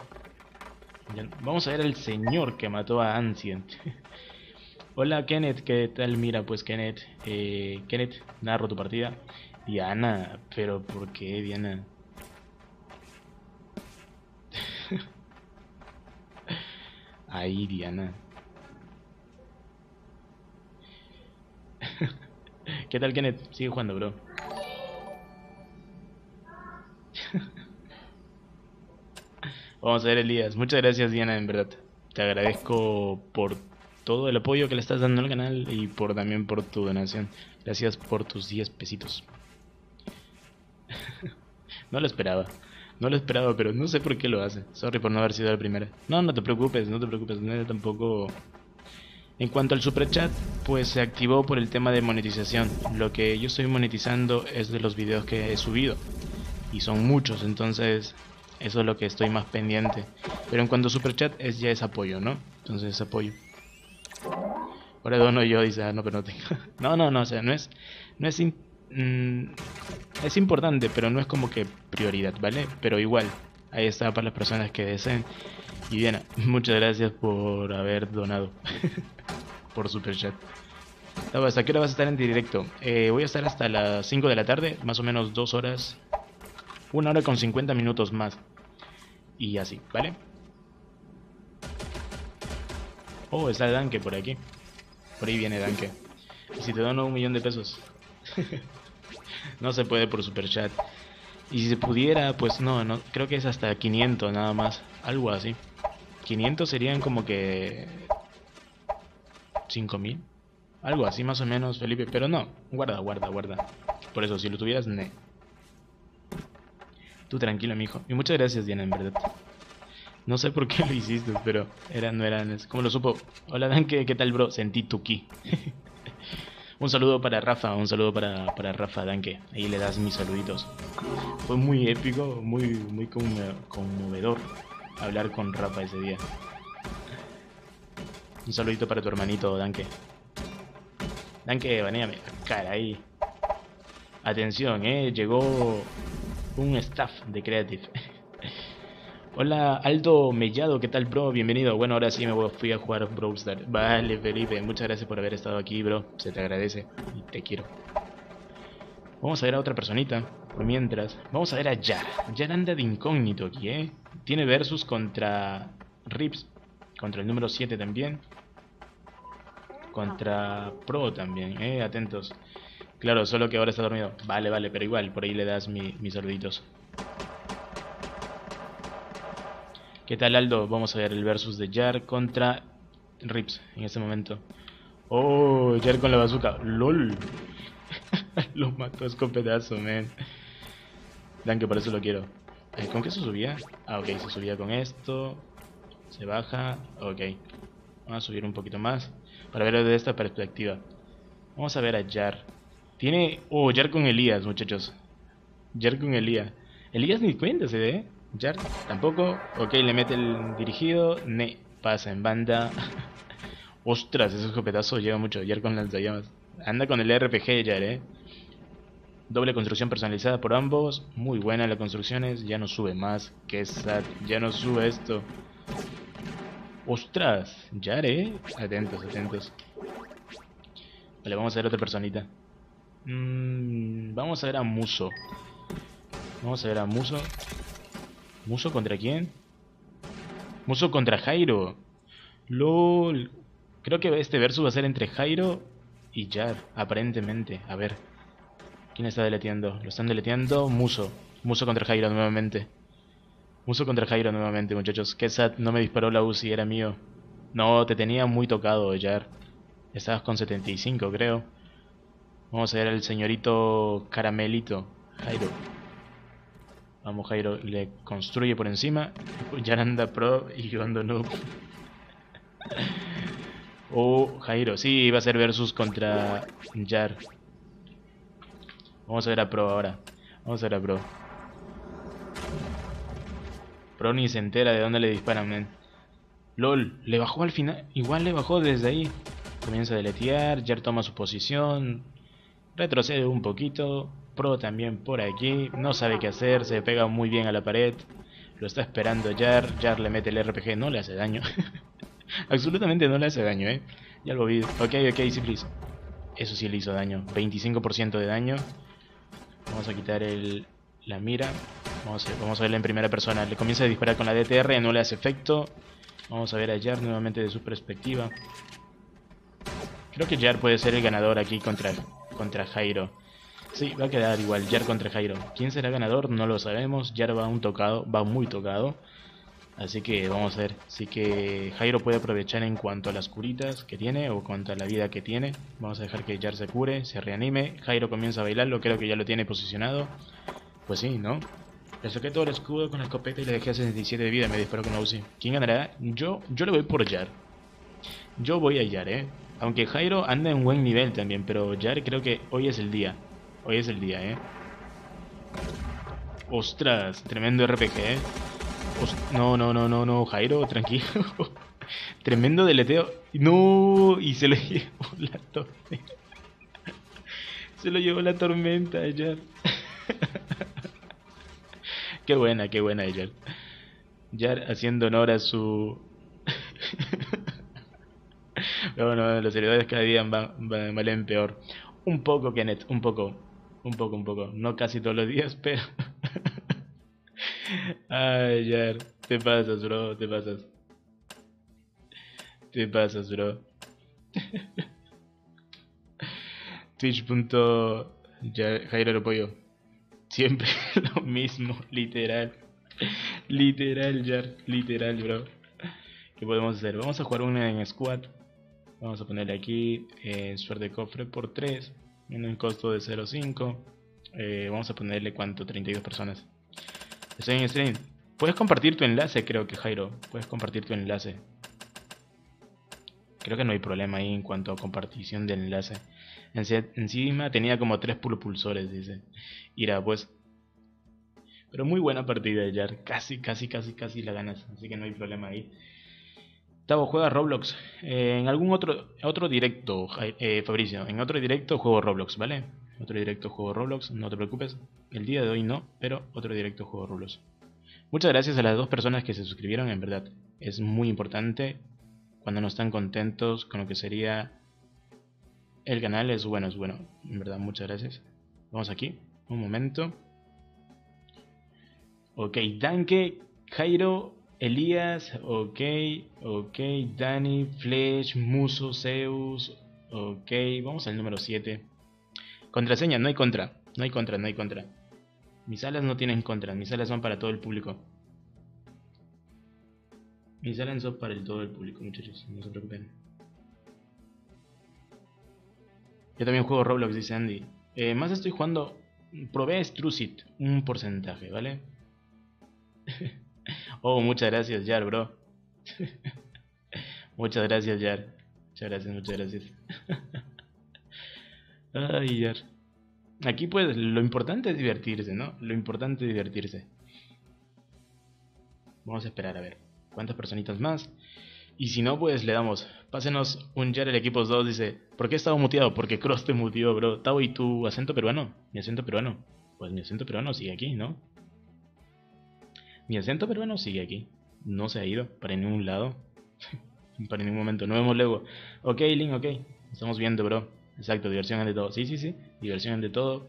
Vamos a ver al señor que mató a Ancient. Hola, Kenneth, ¿qué tal? Mira, pues, Kenneth. Eh, Kenneth, narro tu partida. Diana, pero ¿por qué, Diana? Ahí, Diana. ¿Qué tal, Kenneth? Sigue jugando, bro. Vamos a ver, Elías. Muchas gracias, Diana, en verdad. Te agradezco por todo el apoyo que le estás dando al canal y por también por tu donación. Gracias por tus 10 pesitos. no lo esperaba. No lo esperaba, pero no sé por qué lo hace. Sorry por no haber sido la primera. No, no te preocupes, no te preocupes. No, tampoco... En cuanto al super chat, pues se activó por el tema de monetización. Lo que yo estoy monetizando es de los videos que he subido. Y son muchos, entonces eso es lo que estoy más pendiente. Pero en cuanto a super chat es ya es apoyo, ¿no? Entonces es apoyo. Ahora dono yo, dice, ah, no, pero no tengo. no, no, no, o sea, no es, no es Mm, es importante, pero no es como que prioridad, ¿vale? Pero igual, ahí está para las personas que deseen. Y Diana, muchas gracias por haber donado. por super chat. ¿Hasta qué hora vas a estar en directo? Eh, voy a estar hasta las 5 de la tarde, más o menos 2 horas. Una hora con 50 minutos más. Y así, ¿vale? Oh, está Danke por aquí. Por ahí viene Danke. Y si te dono un millón de pesos. no se puede por super chat. Y si se pudiera, pues no, no, creo que es hasta 500 nada más, algo así. 500 serían como que 5000, algo así más o menos, Felipe, pero no, guarda, guarda, guarda. Por eso si lo tuvieras, ne. Tú tranquilo, mijo. Y muchas gracias, Diana, en verdad. No sé por qué lo hiciste, pero era, no eran, ¿cómo lo supo? Hola, Dan, ¿qué, qué tal, bro? Sentí tu ki. Un saludo para Rafa, un saludo para, para Rafa Danke. Ahí le das mis saluditos. Fue muy épico, muy, muy conmovedor hablar con Rafa ese día. Un saludito para tu hermanito, Danke. Danke, baneame. Cara ahí. Atención, eh. Llegó un staff de Creative. Hola, Aldo Mellado, ¿qué tal, bro? Bienvenido. Bueno, ahora sí me fui a jugar Brawl Stars. Vale, Felipe, muchas gracias por haber estado aquí, bro. Se te agradece y te quiero. Vamos a ver a otra personita. Mientras, vamos a ver a Jar. Jar anda de incógnito aquí, ¿eh? Tiene versus contra Rips. Contra el número 7 también. Contra Pro también, ¿eh? Atentos. Claro, solo que ahora está dormido. Vale, vale, pero igual, por ahí le das mis saluditos. ¿Qué tal Aldo? Vamos a ver el versus de Jar contra Rips en este momento. Oh, Jar con la bazooka. LOL. lo mató a escopetazo, man. Dan que por eso lo quiero. Eh, ¿Con qué se subía? Ah, ok, se subía con esto. Se baja. Ok. Vamos a subir un poquito más. Para verlo desde esta perspectiva. Vamos a ver a Jar. Tiene... Oh, Jar con Elías, muchachos. Jar con Elías. Elías ni cuenta se ve. Jar, tampoco. Ok, le mete el dirigido. Ne, pasa en banda. Ostras, ese escopetazo lleva mucho. Jar con lanzallamas. Anda con el RPG Jar, eh. Doble construcción personalizada por ambos. Muy buena la construcciones. Ya no sube más. Que sad. Ya no sube esto. Ostras, Jar, eh. Atentos, atentos. Vale, vamos a ver otra personita. Mm, vamos a ver a Muso. Vamos a ver a Muso. ¿Muso contra quién? Muso contra Jairo. LOL. Creo que este verso va a ser entre Jairo y Jar, aparentemente. A ver. ¿Quién está deleteando? Lo están deleteando. Muso. Muso contra Jairo nuevamente. Muso contra Jairo nuevamente, muchachos. Sad, no me disparó la UCI, era mío. No, te tenía muy tocado, Jar. Estabas con 75, creo. Vamos a ver al señorito Caramelito. Jairo. Vamos, Jairo le construye por encima. anda Pro y yo ando noob. Oh, Jairo. Sí, va a ser versus contra Jar. Vamos a ver a Pro ahora. Vamos a ver a Pro. Pro ni se entera de dónde le disparan. LOL, le bajó al final. Igual le bajó desde ahí. Comienza a deletear. Jar toma su posición. Retrocede un poquito. Pro también por aquí. No sabe qué hacer. Se pega muy bien a la pared. Lo está esperando Jar. Jar le mete el RPG. No le hace daño. Absolutamente no le hace daño, eh. Ya lo vi. Ok, ok, sí, please. Eso sí le hizo daño. 25% de daño. Vamos a quitar el, la mira. Vamos a, vamos a verla en primera persona. Le comienza a disparar con la DTR, no le hace efecto. Vamos a ver a Jar nuevamente de su perspectiva. Creo que Jar puede ser el ganador aquí contra, contra Jairo. Sí, va a quedar igual, Jar contra Jairo. ¿Quién será ganador? No lo sabemos. Jar va un tocado, va muy tocado. Así que vamos a ver. Así que Jairo puede aprovechar en cuanto a las curitas que tiene o cuanto a la vida que tiene. Vamos a dejar que Jar se cure, se reanime. Jairo comienza a bailarlo, creo que ya lo tiene posicionado. Pues sí, ¿no? Le saqué todo el escudo con la escopeta y le dejé a 67 de vida. Me disparó con la UCI. ¿Quién ganará? Yo, yo le voy por Jar. Yo voy a Jar, ¿eh? Aunque Jairo anda en buen nivel también, pero Jar creo que hoy es el día. Hoy es el día, ¿eh? Ostras, tremendo RPG, ¿eh? no, no, no, no, no, Jairo, tranquilo. tremendo deleteo. No, y se lo llevó la tormenta. Se lo llevó la tormenta, Jar. qué buena, qué buena, Jar. Jar haciendo honor a su... Bueno, los servidores cada día van, van, valen peor. Un poco, Kenneth, un poco. Un poco, un poco. No casi todos los días, pero... Ay, Jar. Te pasas, bro. Te pasas. Te pasas, bro. Twitch. Jairo lo pollo. Siempre lo mismo, literal. Literal, Jar. Literal, bro. ¿Qué podemos hacer? Vamos a jugar una en squad. Vamos a ponerle aquí eh, suerte de cofre por 3. En un costo de 0.5. Eh, vamos a ponerle cuánto, 32 personas. Estoy en stream. Puedes compartir tu enlace, creo que Jairo. Puedes compartir tu enlace. Creo que no hay problema ahí en cuanto a compartición de enlace. Encima tenía como tres pulsores, dice. Irá, pues. Pero muy buena partida de Jar. Casi, casi, casi, casi la ganas. Así que no hay problema ahí. Tavo juega Roblox. Eh, en algún otro otro directo, eh, Fabricio. En otro directo juego Roblox, ¿vale? Otro directo juego Roblox, no te preocupes. El día de hoy no, pero otro directo juego Roblox. Muchas gracias a las dos personas que se suscribieron, en verdad. Es muy importante cuando no están contentos con lo que sería el canal. Es bueno, es bueno. En verdad, muchas gracias. Vamos aquí, un momento. Ok, Danke, Jairo, Elías, ok, ok, Dani, Flesh, Muso, Zeus, ok, vamos al número 7. Contraseña, no hay contra, no hay contra, no hay contra. Mis alas no tienen contra, mis alas son para todo el público. Mis alas son para el todo el público, muchachos, no se preocupen. Yo también juego Roblox, dice Andy. Eh, más estoy jugando. Probé Strucit, un porcentaje, ¿vale? Oh, muchas gracias, Jar, bro. muchas gracias, Jar. Muchas gracias, muchas gracias. Ay, Jar. Aquí pues lo importante es divertirse, ¿no? Lo importante es divertirse. Vamos a esperar a ver cuántas personitas más. Y si no, pues le damos. Pásenos un Jar el equipo 2. Dice: ¿Por qué estaba muteado? Porque Cross te muteó, bro. Tavo, ¿y tu acento peruano? Mi acento peruano. Pues mi acento peruano sigue aquí, ¿no? Mi acento peruano sigue aquí. No se ha ido para ningún lado. para ningún momento. No vemos luego. Ok, Link, ok. Estamos viendo, bro. Exacto, diversión de todo. Sí, sí, sí. Diversión de todo.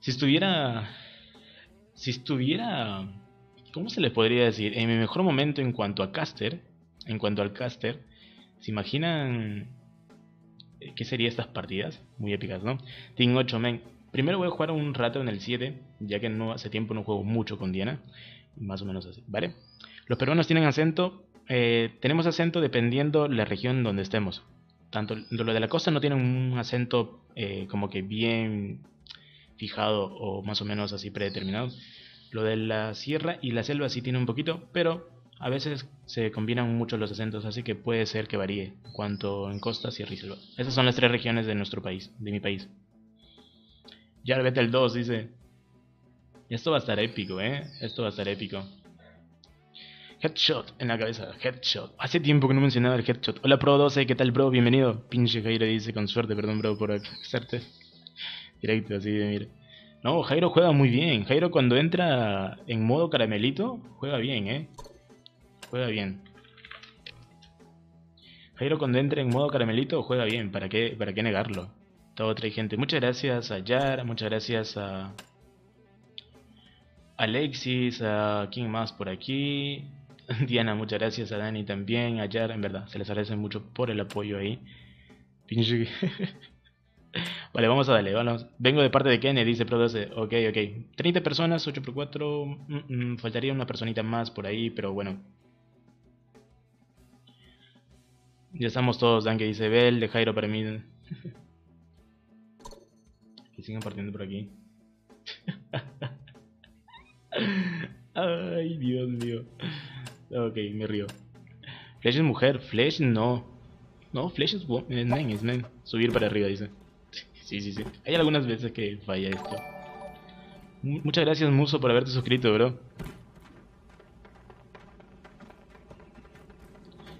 Si estuviera... Si estuviera... ¿Cómo se le podría decir? En mi mejor momento en cuanto a caster. En cuanto al caster. ¿Se imaginan... ¿Qué serían estas partidas? Muy épicas, ¿no? Team 8, men. Primero voy a jugar un rato en el 7, ya que no hace tiempo no juego mucho con Diana. Más o menos así, ¿vale? Los peruanos tienen acento. Eh, tenemos acento dependiendo la región donde estemos. Tanto lo de la costa no tiene un acento eh, como que bien fijado o más o menos así predeterminado. Lo de la sierra y la selva sí tiene un poquito, pero a veces se combinan mucho los acentos, así que puede ser que varíe cuanto en costa, sierra y selva. Esas son las tres regiones de nuestro país, de mi país. Ya vete el 2, dice. Esto va a estar épico, ¿eh? Esto va a estar épico. Headshot en la cabeza, headshot. Hace tiempo que no mencionaba el headshot. Hola Pro 12, ¿qué tal bro? Bienvenido. Pinche Jairo dice con suerte, perdón bro por hacerte directo así de mira. No, Jairo juega muy bien. Jairo cuando entra en modo caramelito, juega bien, ¿eh? Juega bien. Jairo cuando entra en modo caramelito, juega bien. ¿Para qué, para qué negarlo? Todo otra gente. Muchas gracias a Yara, muchas gracias a Alexis, a quién más por aquí. Diana, muchas gracias a Dani también, a Yara, en verdad, se les agradece mucho por el apoyo ahí. Vale, vamos a darle, vamos. Vengo de parte de Kennedy, dice Pro 12. Ok, ok. 30 personas, 8 por 4. Mm, mm, faltaría una personita más por ahí, pero bueno. Ya estamos todos, Dan dice Bel, de Jairo para mí. que sigan partiendo por aquí. Ay, Dios mío. Ok, me río. Flash es mujer, Flash no. No, Flash es, es men, es men. Subir para arriba, dice. Sí, sí, sí. Hay algunas veces que falla esto. muchas gracias, Muso, por haberte suscrito, bro.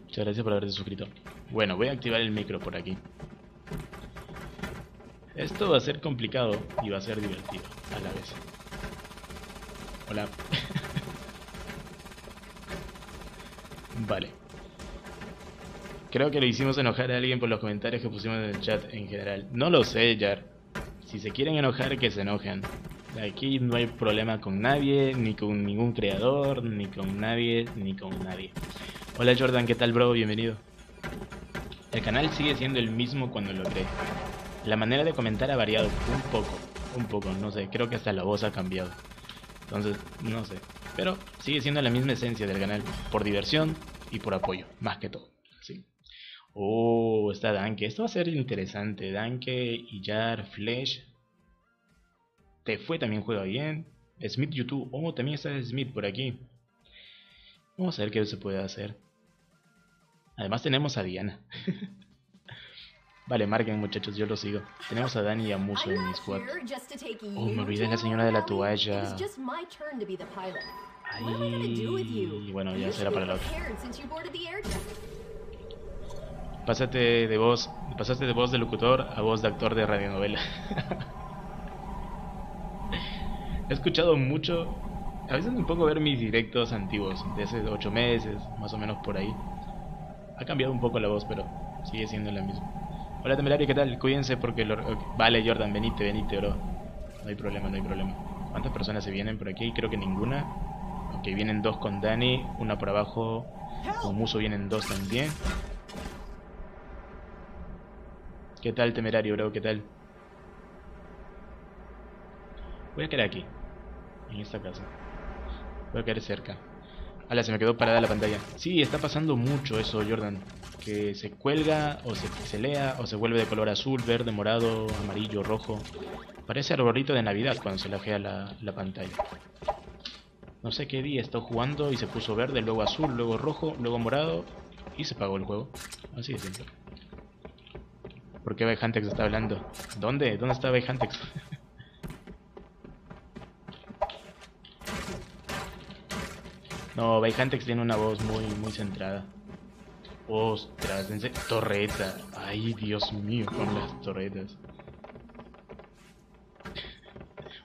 Muchas gracias por haberte suscrito. Bueno, voy a activar el micro por aquí. Esto va a ser complicado y va a ser divertido a la vez. Hola. vale. Creo que le hicimos enojar a alguien por los comentarios que pusimos en el chat en general. No lo sé, Jar. Si se quieren enojar, que se enojen. Aquí no hay problema con nadie, ni con ningún creador, ni con nadie, ni con nadie. Hola Jordan, ¿qué tal bro? Bienvenido. El canal sigue siendo el mismo cuando lo creé. La manera de comentar ha variado un poco, un poco, no sé, creo que hasta la voz ha cambiado. Entonces, no sé. Pero sigue siendo la misma esencia del canal, por diversión y por apoyo, más que todo. ¿sí? Oh, está Danke. Esto va a ser interesante. Danke, Iyar, Flash. Te fue también juega bien. Smith YouTube. Oh, también está Smith por aquí. Vamos a ver qué se puede hacer. Además tenemos a Diana. Vale, marquen muchachos, yo lo sigo. Tenemos a Dani y a Muso en mi squad. Oh, me olvidé la señora de la toalla. Ay, bueno, ya será para la otra. Pásate de voz, pasaste de voz de locutor a voz de actor de radionovela. He escuchado mucho, a veces me pongo a ver mis directos antiguos, de hace 8 meses, más o menos por ahí. Ha cambiado un poco la voz, pero sigue siendo la misma. Hola Temerario, ¿qué tal? Cuídense porque lo... Vale Jordan, venite, venite, bro. No hay problema, no hay problema. ¿Cuántas personas se vienen por aquí? Creo que ninguna. Ok, vienen dos con Dani, una por abajo. Con Muso vienen dos también. ¿Qué tal Temerario, bro? ¿Qué tal? Voy a quedar aquí. En esta casa. Voy a quedar cerca. Ala, se me quedó parada la pantalla. Sí, está pasando mucho eso, Jordan. Que se cuelga, o se pixelea, o se vuelve de color azul, verde, morado, amarillo, rojo. Parece arbolito de Navidad cuando se lajea la, la pantalla. No sé qué día está jugando y se puso verde, luego azul, luego rojo, luego morado y se apagó el juego. Así de simple. ¿Por qué Behantex está hablando? ¿Dónde? ¿Dónde está Behantex? No, Bayhantex tiene una voz muy, muy centrada. Ostras, torreta. Ay, Dios mío, con las torretas.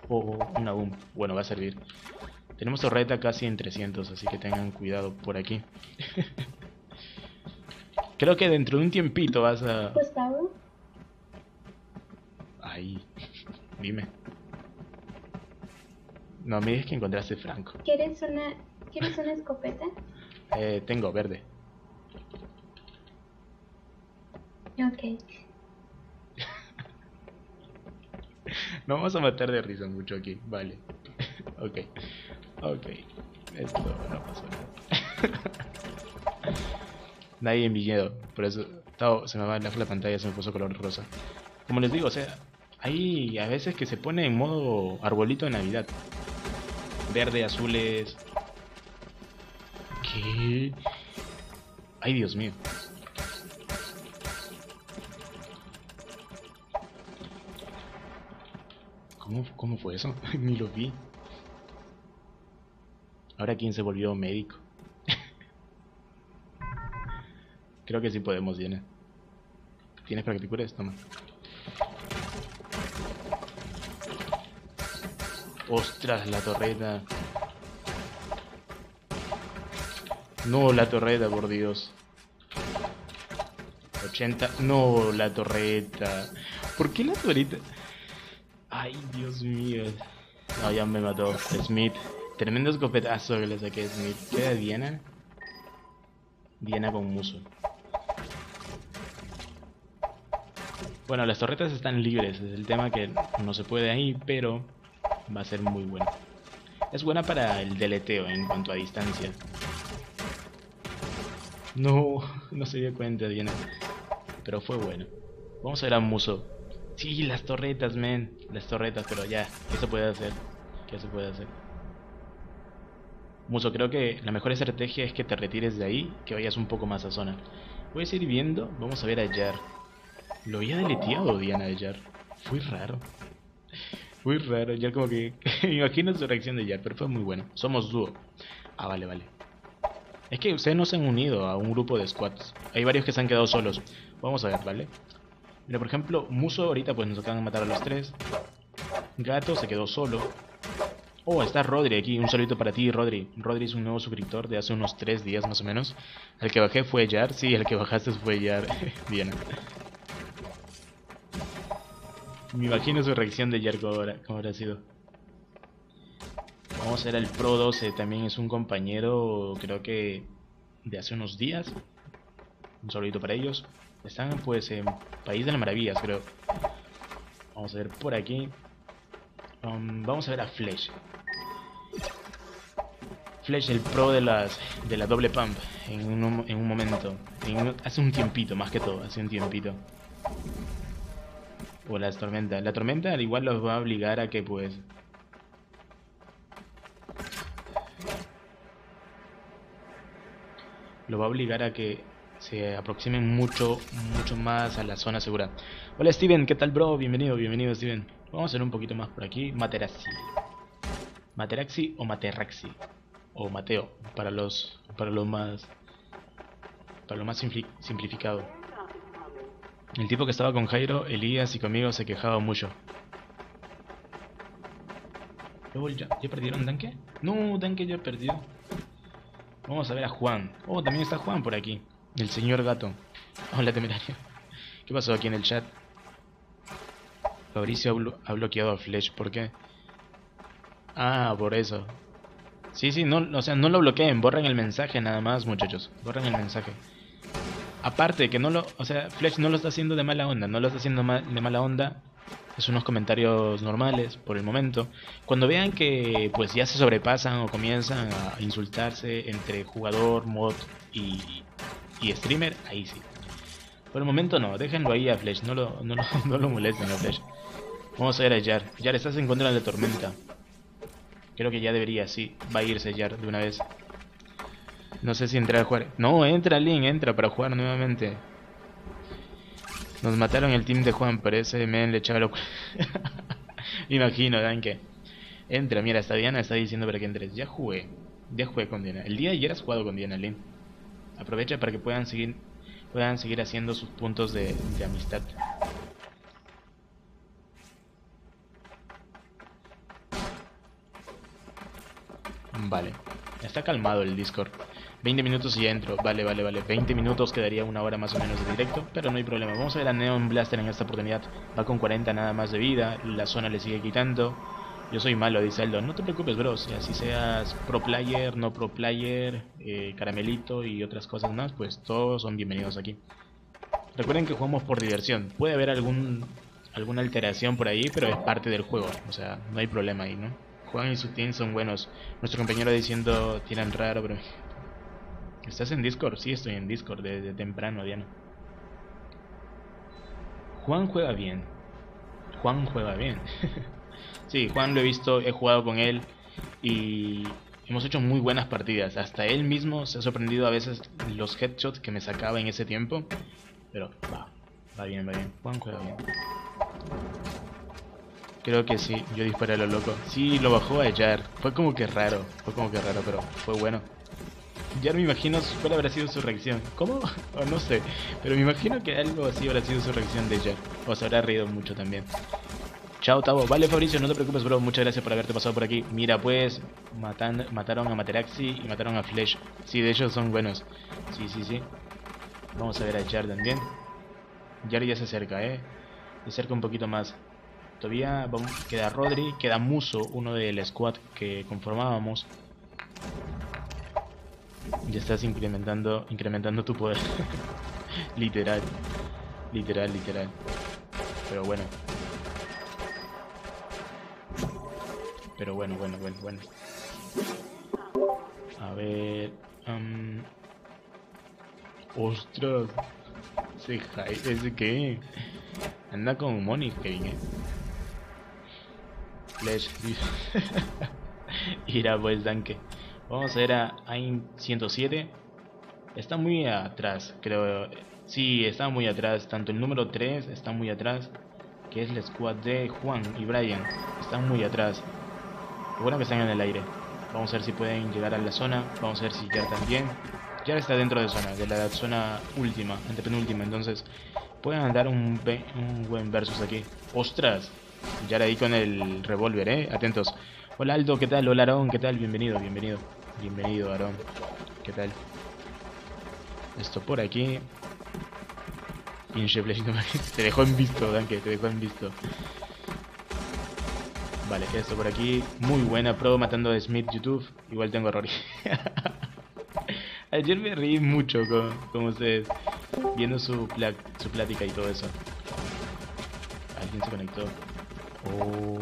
Oh, una boom. Bueno, va a servir. Tenemos torreta casi en 300, así que tengan cuidado por aquí. Creo que dentro de un tiempito vas a... Ay, dime. No, me dices que encontraste Franco. ¿Quieres una ¿Quieres una escopeta? Eh, tengo verde. Ok. no vamos a matar de risa mucho aquí, vale. ok. Ok. Esto no pasó nada. Nadie viñedo, por eso se me va la, la pantalla, se me puso color rosa. Como les digo, o sea, hay a veces que se pone en modo arbolito de Navidad. Verde, azules, ¿Qué? Ay, Dios mío. ¿Cómo, cómo fue eso? Ni lo vi. Ahora quién se volvió médico. Creo que sí podemos, Diana. ¿Tienes para que te cures? Toma. Ostras, la torreta. No, la torreta, por Dios. 80. No, la torreta. ¿Por qué la torreta? Dios mío. No, ya me mató. Smith. Tremendo escopetazo que le saqué a Smith. ¿Queda Diana? Diana con muso. Bueno, las torretas están libres. Es el tema que no se puede ahí, pero va a ser muy bueno. Es buena para el deleteo en cuanto a distancia. No, no se dio cuenta, Diana. Pero fue bueno. Vamos a ver a Muso. Sí, las torretas, men. Las torretas, pero ya. ¿Qué se puede hacer? ¿Qué se puede hacer? Muso, creo que la mejor estrategia es que te retires de ahí, que vayas un poco más a zona. Voy a seguir viendo. Vamos a ver a Jar. Lo había deleteado Diana de Jar. Fue raro. Fue raro. Jar como que... Me imagino su reacción de Jar, pero fue muy bueno. Somos dúo. Ah, vale, vale. Es que ustedes no se han unido a un grupo de squads. Hay varios que se han quedado solos. Vamos a ver, ¿vale? Mira, por ejemplo, Muso ahorita pues nos acaban de matar a los tres. Gato se quedó solo. Oh, está Rodri aquí. Un saludito para ti, Rodri. Rodri es un nuevo suscriptor de hace unos tres días más o menos. El que bajé fue Jar. Sí, el que bajaste fue Jar. Bien. Me imagino su reacción de ahora, cómo habrá sido. Vamos a ver al Pro 12. También es un compañero, creo que de hace unos días. Un saludito para ellos. Están pues en País de las Maravillas, creo. Vamos a ver por aquí. Um, vamos a ver a Flesh. Flesh, el pro de las de la doble pump en un, en un momento. En hace un tiempito, más que todo, hace un tiempito. O la tormenta. La tormenta al igual los va a obligar a que pues... Lo va a obligar a que se aproximen mucho, mucho más a la zona segura. Hola Steven, ¿qué tal bro? Bienvenido, bienvenido Steven. Vamos a hacer un poquito más por aquí. Materaxi. Materaxi o Materaxi. O Mateo, para los, para los más... Para lo más simplificado. El tipo que estaba con Jairo, Elías y conmigo se quejaba mucho. ¿Ya, ¿Ya perdieron Danke? No, Danke ya perdió. Vamos a ver a Juan. Oh, también está Juan por aquí. El señor gato. Hola, temerario. ¿Qué pasó aquí en el chat? Fabricio ha, bloqueado a Flesh. ¿Por qué? Ah, por eso. Sí, sí, no, o sea, no lo bloqueen. Borren el mensaje nada más, muchachos. Borren el mensaje. Aparte que no lo, o sea, Flesh no lo está haciendo de mala onda, no lo está haciendo de mala onda. Es unos comentarios normales por el momento. Cuando vean que pues ya se sobrepasan o comienzan a insultarse entre jugador, mod y, y streamer, ahí sí. Por el momento no, déjenlo ahí a Flesh, no lo, no, no lo molesten a Flesh. Vamos a ver a Jar. Jar, estás en contra de la tormenta. Creo que ya debería, sí. Va a irse Jar de una vez. No sé si entrar a jugar. No, entra Link, entra para jugar nuevamente. Nos mataron el team de Juan, pero ese men le echaba lo... Imagino, Dan que... Entra, mira, esta Diana está diciendo para que entres. Ya jugué. Ya jugué con Diana. El día de ayer has jugado con Diana, Link. Aprovecha para que puedan seguir puedan seguir haciendo sus puntos de, de amistad. Vale. Está calmado el Discord. 20 minutos y ya entro. Vale, vale, vale. 20 minutos quedaría una hora más o menos de directo. Pero no hay problema. Vamos a ver a Neon Blaster en esta oportunidad. Va con 40 nada más de vida. La zona le sigue quitando. Yo soy malo, dice Aldo. No te preocupes, bro. Si así seas pro player, no pro player, eh, caramelito y otras cosas más, pues todos son bienvenidos aquí. Recuerden que jugamos por diversión. Puede haber algún alguna alteración por ahí, pero es parte del juego. O sea, no hay problema ahí, ¿no? Juan y su team son buenos. Nuestro compañero diciendo tiran raro, pero... ¿Estás en Discord? Sí, estoy en Discord desde temprano, Diana. Juan juega bien. Juan juega bien. sí, Juan lo he visto, he jugado con él y hemos hecho muy buenas partidas. Hasta él mismo se ha sorprendido a veces los headshots que me sacaba en ese tiempo. Pero va, va bien, va bien. Juan juega bien. Creo que sí, yo disparé a lo loco. Sí, lo bajó a Jar. Fue como que raro, fue como que raro, pero fue bueno. Ya me imagino cuál habrá sido su reacción. ¿Cómo? O no sé. Pero me imagino que algo así habrá sido su reacción de Jar. O se habrá reído mucho también. Chao, Tavo. Vale, Fabricio, no te preocupes, bro. Muchas gracias por haberte pasado por aquí. Mira, pues, matan, mataron a Materaxi y mataron a Flash. Sí, de ellos son buenos. Sí, sí, sí. Vamos a ver a Jar también. Jar ya se acerca, ¿eh? Se acerca un poquito más. Todavía queda Rodri, queda Muso, uno del squad que conformábamos. Ya estás incrementando, incrementando tu poder. literal. Literal, literal. Pero bueno. Pero bueno, bueno, bueno, bueno. A ver... ¡Ostras! Ese, ¿Ese qué? Anda con Money, Kevin, eh. Flash. Irá pues, danke. Vamos a ver a AIM 107. Está muy atrás, creo. Sí, está muy atrás. Tanto el número 3 está muy atrás. Que es la squad de Juan y Brian. Están muy atrás. Bueno que están en el aire. Vamos a ver si pueden llegar a la zona. Vamos a ver si ya también. Ya está dentro de zona, de la zona última, antepenúltima. Entonces, pueden andar un, buen versus aquí. ¡Ostras! Ya ahí con el revólver, ¿eh? Atentos. Hola Aldo, ¿qué tal? Hola Aarón, ¿qué tal? Bienvenido, bienvenido. Bienvenido, Aarón. ¿Qué tal? Esto por aquí. Pinche Te dejó en visto, Danke, te dejó en visto. Vale, esto por aquí. Muy buena pro matando a Smith YouTube. Igual tengo Rory. Ayer me reí mucho con, ustedes. Viendo su, su plática y todo eso. Alguien se conectó. Oh.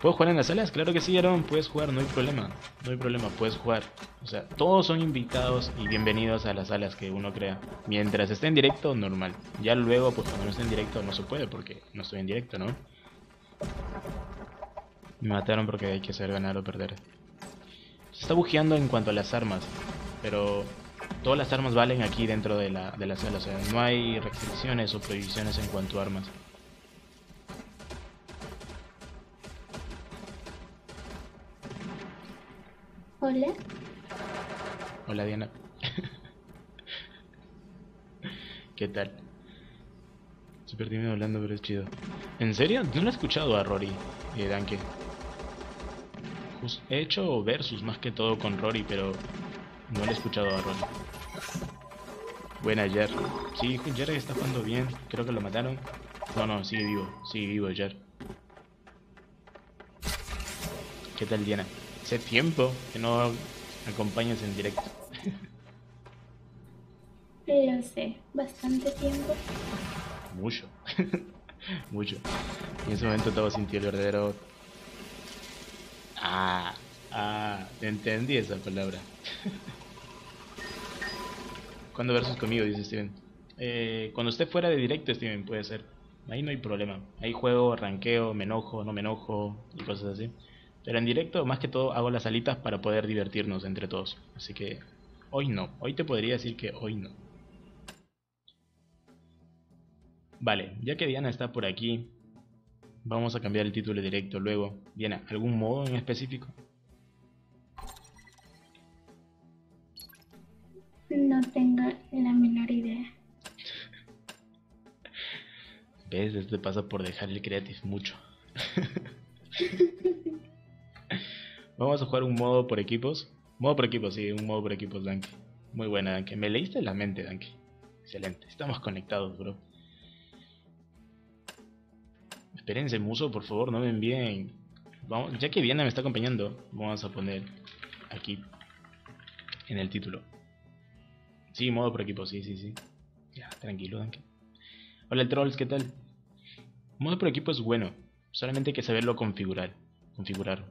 ¿Puedo jugar en las salas? Claro que sí, Aaron, puedes jugar, no hay problema. No hay problema, puedes jugar. O sea, todos son invitados y bienvenidos a las salas que uno crea. Mientras esté en directo, normal. Ya luego, pues cuando no esté en directo, no se puede porque no estoy en directo, ¿no? Me mataron porque hay que saber ganar o perder. Se está bujeando en cuanto a las armas, pero todas las armas valen aquí dentro de la, de la sala. O sea, no hay restricciones o prohibiciones en cuanto a armas. Hola. Hola Diana. ¿Qué tal? Super tímido hablando, pero es chido. ¿En serio? Yo no he escuchado a Rory Danke. He hecho versus más que todo con Rory, pero no le he escuchado a Rory. Buena Jer. Sí, Jer está jugando bien. Creo que lo mataron. No, no, sigue vivo. Sigue vivo Jer. ¿Qué tal Diana? Hace tiempo que no acompañas en directo. Lo sé, bastante tiempo. Mucho. Mucho. en ese momento estaba sin ti el verdadero. Ah, ah, entendí esa palabra. cuando versus conmigo, dice Steven. Eh, cuando esté fuera de directo, Steven, puede ser. Ahí no hay problema. Ahí juego, ranqueo, me enojo, no me enojo y cosas así. Pero en directo, más que todo, hago las alitas para poder divertirnos entre todos. Así que hoy no. Hoy te podría decir que hoy no. Vale, ya que Diana está por aquí, vamos a cambiar el título directo luego. Diana, ¿algún modo en específico? No tengo la menor idea. ¿Ves? Esto pasa por dejar el creative mucho. Vamos a jugar un modo por equipos. Modo por equipos, sí, un modo por equipos, Danke. Muy buena, Danke. Me leíste la mente, Danke. Excelente. Estamos conectados, bro. Espérense, Muso, por favor, no me envíen. Vamos, ya que Viena me está acompañando, vamos a poner aquí en el título. Sí, modo por equipos, sí, sí, sí. Ya, tranquilo, Danke. Hola, Trolls, ¿qué tal? Modo por equipo es bueno, solamente hay que saberlo configurar. Configurar.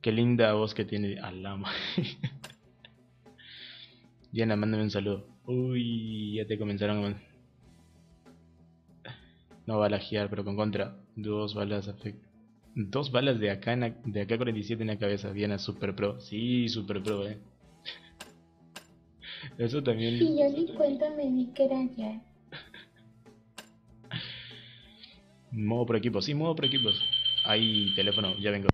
Qué linda voz que tiene Alama. Diana, mándame un saludo. Uy, ya te comenzaron a... No va a lajear, pero con contra. Dos balas afect. Dos balas de acá, en de acá 47 en la cabeza. Diana, super pro. Sí, super pro, eh. Eso también. Y yo ni cuenta me di que era ya. Modo por equipos, sí, modo por equipos. Hay teléfono, ya vengo.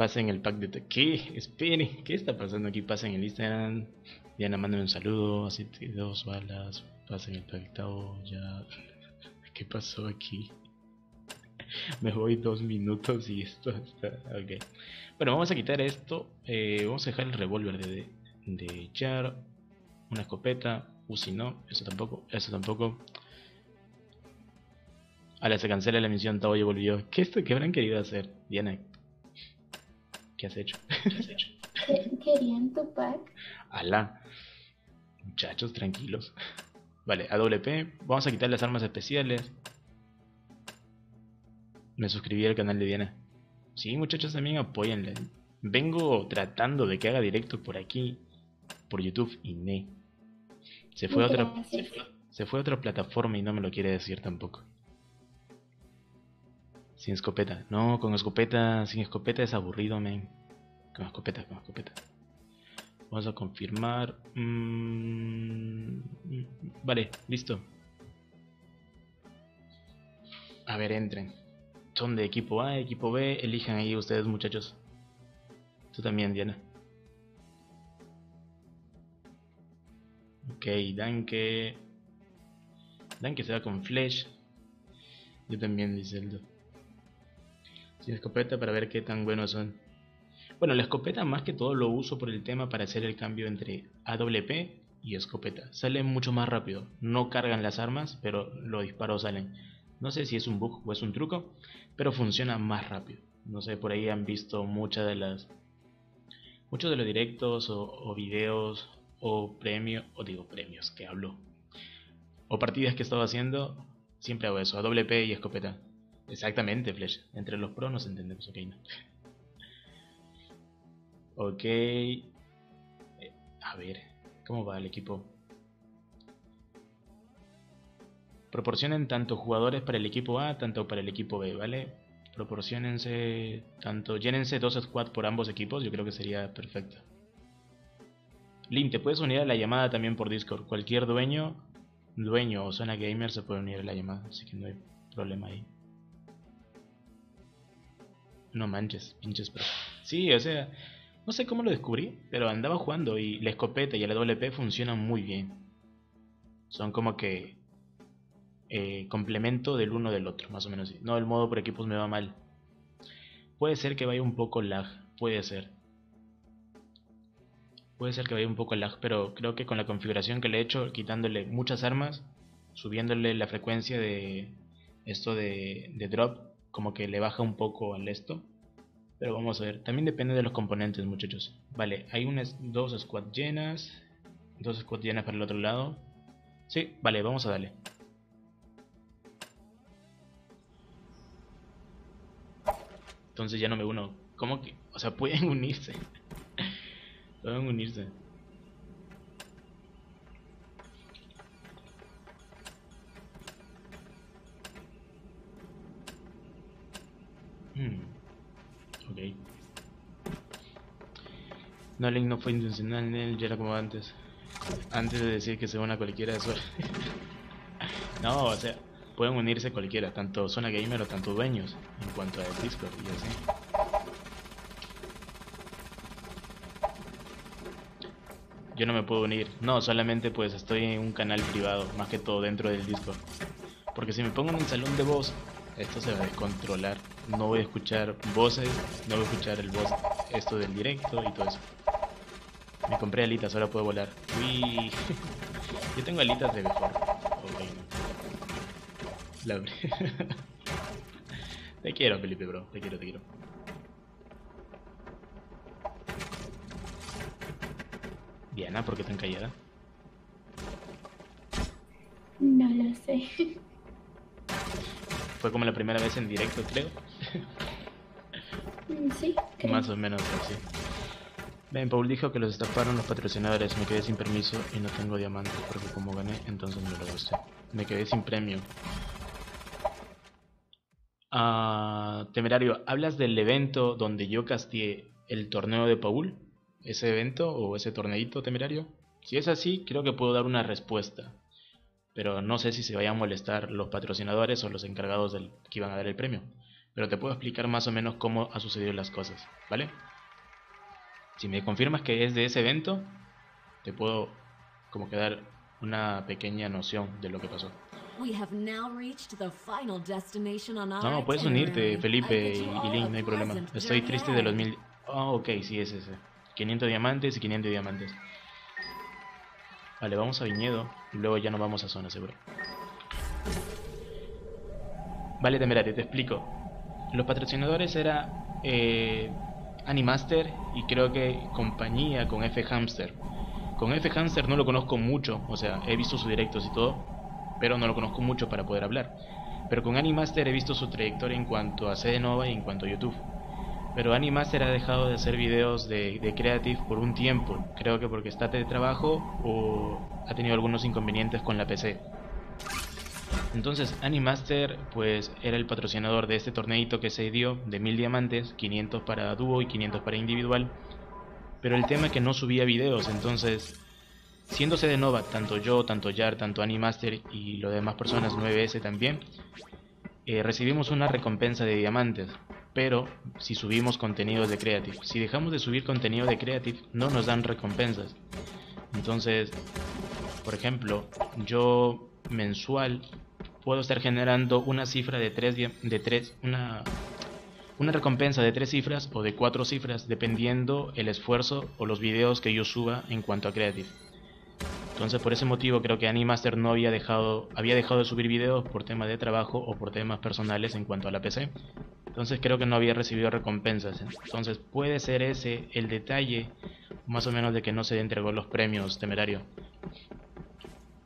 Pasen el pack de... te- ¿Qué? Espere, ¿qué está pasando aquí? Pasen el Instagram. Diana, mándame un saludo. Así que dos balas. Pasen el pack de ya. ¿Qué pasó aquí? Me voy dos minutos y esto está... Ok. Bueno, vamos a quitar esto. eh, vamos a dejar el revólver de, de Char. Una escopeta. Uzi no. Eso tampoco. Eso tampoco. Ahora se cancela la misión, Tao ya volvió. ¿Qué, esto, ¿Qué habrán querido hacer? Diana, ¿qué has hecho? ¿Qué- ¿Querían tu pack? Alá. Muchachos, tranquilos. Vale, AWP. Vamos a quitar las armas especiales. Me suscribí al canal de Diana. Sí, muchachos, también apóyenle. Vengo tratando de que haga directo por aquí, por YouTube y ne. Se fue a otra, se fue a otra plataforma y no me lo quiere decir tampoco. Sin escopeta. No, con escopeta, sin escopeta es aburrido, men. Con escopeta, con escopeta. Vamos a confirmar. Mm, vale, listo. A ver, entren. Son de equipo A, equipo B. Elijan ahí ustedes, muchachos. Tú también, Diana. Ok, Danke. Danke se va con Flash. Yo también, dice Eldo. Sin escopeta para ver qué tan buenos son. Bueno, la escopeta más que todo lo uso por el tema para hacer el cambio entre AWP y escopeta. Sale mucho más rápido. No cargan las armas, pero los disparos salen. No sé si es un bug o es un truco, pero funciona más rápido. No sé, por ahí han visto muchas de las muchos de los directos o, o videos o premios, o digo premios, que hablo, o partidas que he estado haciendo, siempre hago eso, AWP y escopeta. Exactamente, Flash. Entre los pros nos entendemos, ok, no. Ok. A ver, ¿cómo va el equipo? Proporcionen tanto jugadores para el equipo A, tanto para el equipo B, ¿vale? Proporcionense tanto, llénense dos squads por ambos equipos, yo creo que sería perfecto. Link, te puedes unir a la llamada también por Discord. Cualquier dueño, dueño o zona gamer se puede unir a la llamada, así que no hay problema ahí. No manches, pinches pro. Sí, o sea, no sé cómo lo descubrí, pero andaba jugando y la escopeta y la WP funcionan muy bien. Son como que eh, complemento del uno del otro, más o menos. No, el modo por equipos me va mal. Puede ser que vaya un poco lag, puede ser. Puede ser que vaya un poco lag, pero creo que con la configuración que le he hecho, quitándole muchas armas, subiéndole la frecuencia de esto de, de drop, como que le baja un poco al esto. Pero vamos a ver, también depende de los componentes, muchachos. Vale, hay unas dos squad llenas, dos squad llenas para el otro lado. Sí, vale, vamos a darle. Entonces ya no me uno. ¿Cómo que? O sea, pueden unirse. pueden unirse. Hmm. Ok. No, Link no fue intencional, Nel, ya era como antes. Antes de decir que se una cualquiera de suerte. no, o sea, pueden unirse cualquiera, tanto zona gamer o tanto dueños, en cuanto a Discord y así. yo no me puedo unir. No, solamente pues estoy en un canal privado, más que todo dentro del Discord. Porque si me pongo en el salón de voz, esto se va a descontrolar. No voy a escuchar voces, no voy a escuchar el voz, esto del directo y todo eso. Me compré alitas, ahora puedo volar. Uy, yo tengo alitas de mejor. Ok, no. La... te quiero, Felipe, bro. Te quiero, te quiero. Diana, ¿por qué tan callada? No lo sé. Fue como la primera vez en directo, creo. Mm, Sí, creo. Más o menos así. Ben, Paul dijo que los estafaron los patrocinadores. Me quedé sin permiso y no tengo diamantes porque como gané, entonces me lo gasté. Me quedé sin premio. Ah, temerario, ¿hablas del evento donde yo castié el torneo de Paul? ¿Ese evento o ese torneito temerario? Si es así, creo que puedo dar una respuesta. Pero no sé si se vayan a molestar los patrocinadores o los encargados del que iban a dar el premio. Pero te puedo explicar más o menos cómo ha sucedido las cosas, ¿vale? Si me confirmas que es de ese evento, te puedo como que dar una pequeña noción de lo que pasó. No, puedes unirte. Felipe y, Link, no hay problema. Estoy triste de los mil... Ah, ok, sí, es ese. 500 diamantes y 500 diamantes. Vale, vamos a viñedo y luego ya nos vamos a zona, seguro. Vale, Temerate, te explico. Los patrocinadores era eh, Animaster y creo que compañía con F Hamster. Con F Hamster no lo conozco mucho, o sea, he visto sus directos y todo, pero no lo conozco mucho para poder hablar. Pero con Animaster he visto su trayectoria en cuanto a CD Nova y en cuanto a YouTube. Pero Animaster ha dejado de hacer videos de, Creative por un tiempo. Creo que porque está de trabajo o ha tenido algunos inconvenientes con la PC. Entonces Animaster pues era el patrocinador de este torneito que se dio de 1000 diamantes, 500 para dúo y 500 para individual. Pero el tema es que no subía videos, entonces siéndose de Nova, tanto yo, tanto Yar, tanto Animaster y los demás personas 9S también, eh, recibimos una recompensa de diamantes. Pero si subimos contenido de Creative, si dejamos de subir contenido de Creative, no nos dan recompensas. Entonces, por ejemplo, yo mensual puedo estar generando una cifra de tres, de tres una, una recompensa de tres cifras o de cuatro cifras, dependiendo el esfuerzo o los videos que yo suba en cuanto a Creative. Entonces por ese motivo creo que Animaster no había dejado, había dejado de subir videos por temas de trabajo o por temas personales en cuanto a la PC. Entonces creo que no había recibido recompensas. Entonces puede ser ese el detalle más o menos de que no se entregó los premios temerario.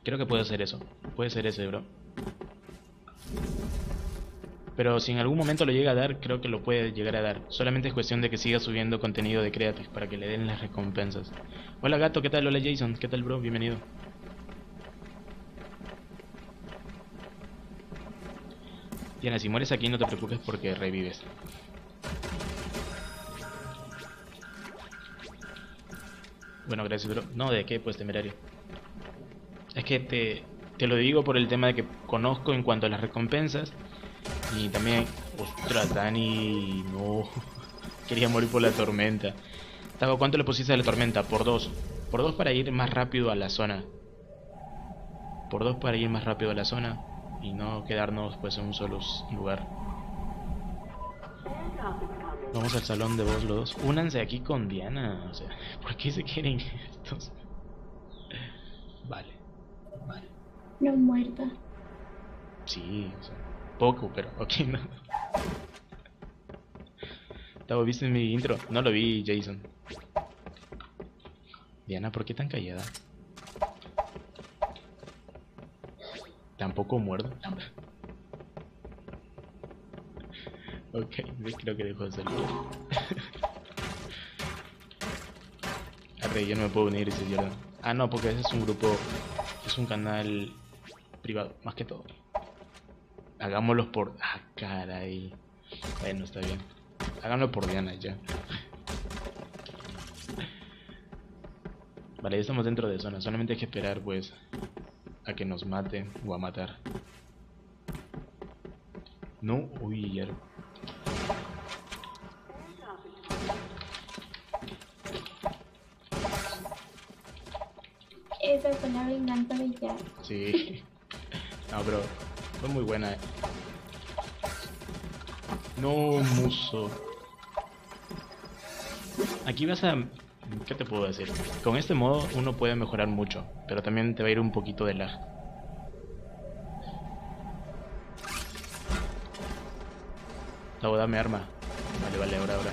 Creo que puede ser eso. Puede ser ese, bro. Pero si en algún momento lo llega a dar, creo que lo puede llegar a dar. Solamente es cuestión de que siga subiendo contenido de Creative para que le den las recompensas. Hola gato, ¿qué tal? Hola Jason, ¿qué tal bro? Bienvenido. Diana, si mueres aquí no te preocupes porque revives. Bueno, gracias bro. No, ¿de qué? Pues temerario. Es que te, te lo digo por el tema de que conozco en cuanto a las recompensas. Y también, ostras, Dani, no. Quería morir por la tormenta. Tavo, ¿cuánto le pusiste a la tormenta? Por dos. Por dos para ir más rápido a la zona. Por dos para ir más rápido a la zona. Y no quedarnos pues en un solo lugar. Vamos al salón de voz los dos. Únanse aquí con Diana. O sea, ¿por qué se quieren estos? Vale. Vale. No muerta. Sí, o sea, poco, pero ok, no. Tavo, ¿viste mi intro? No lo vi, Jason. Diana, ¿por qué tan callada? Tampoco muerdo. ok, creo que dejó de ser. Arre, yo no me puedo unir, dice Jordan. Ah, no, porque ese es un grupo, es un canal privado, más que todo. Hagámoslos por... Ah, caray. Bueno, está bien. Háganlo por Diana ya. Vale, ya estamos dentro de zona. Solamente hay que esperar, pues, a que nos maten o a matar. No, uy, ya. Esa fue la venganza de Jack. Sí. No, pero fue muy buena. eh. No, muso. Aquí vas a... ¿Qué te puedo decir? Con este modo uno puede mejorar mucho, pero también te va a ir un poquito de lag. Tavo, dame arma. Vale, vale, ahora, ahora.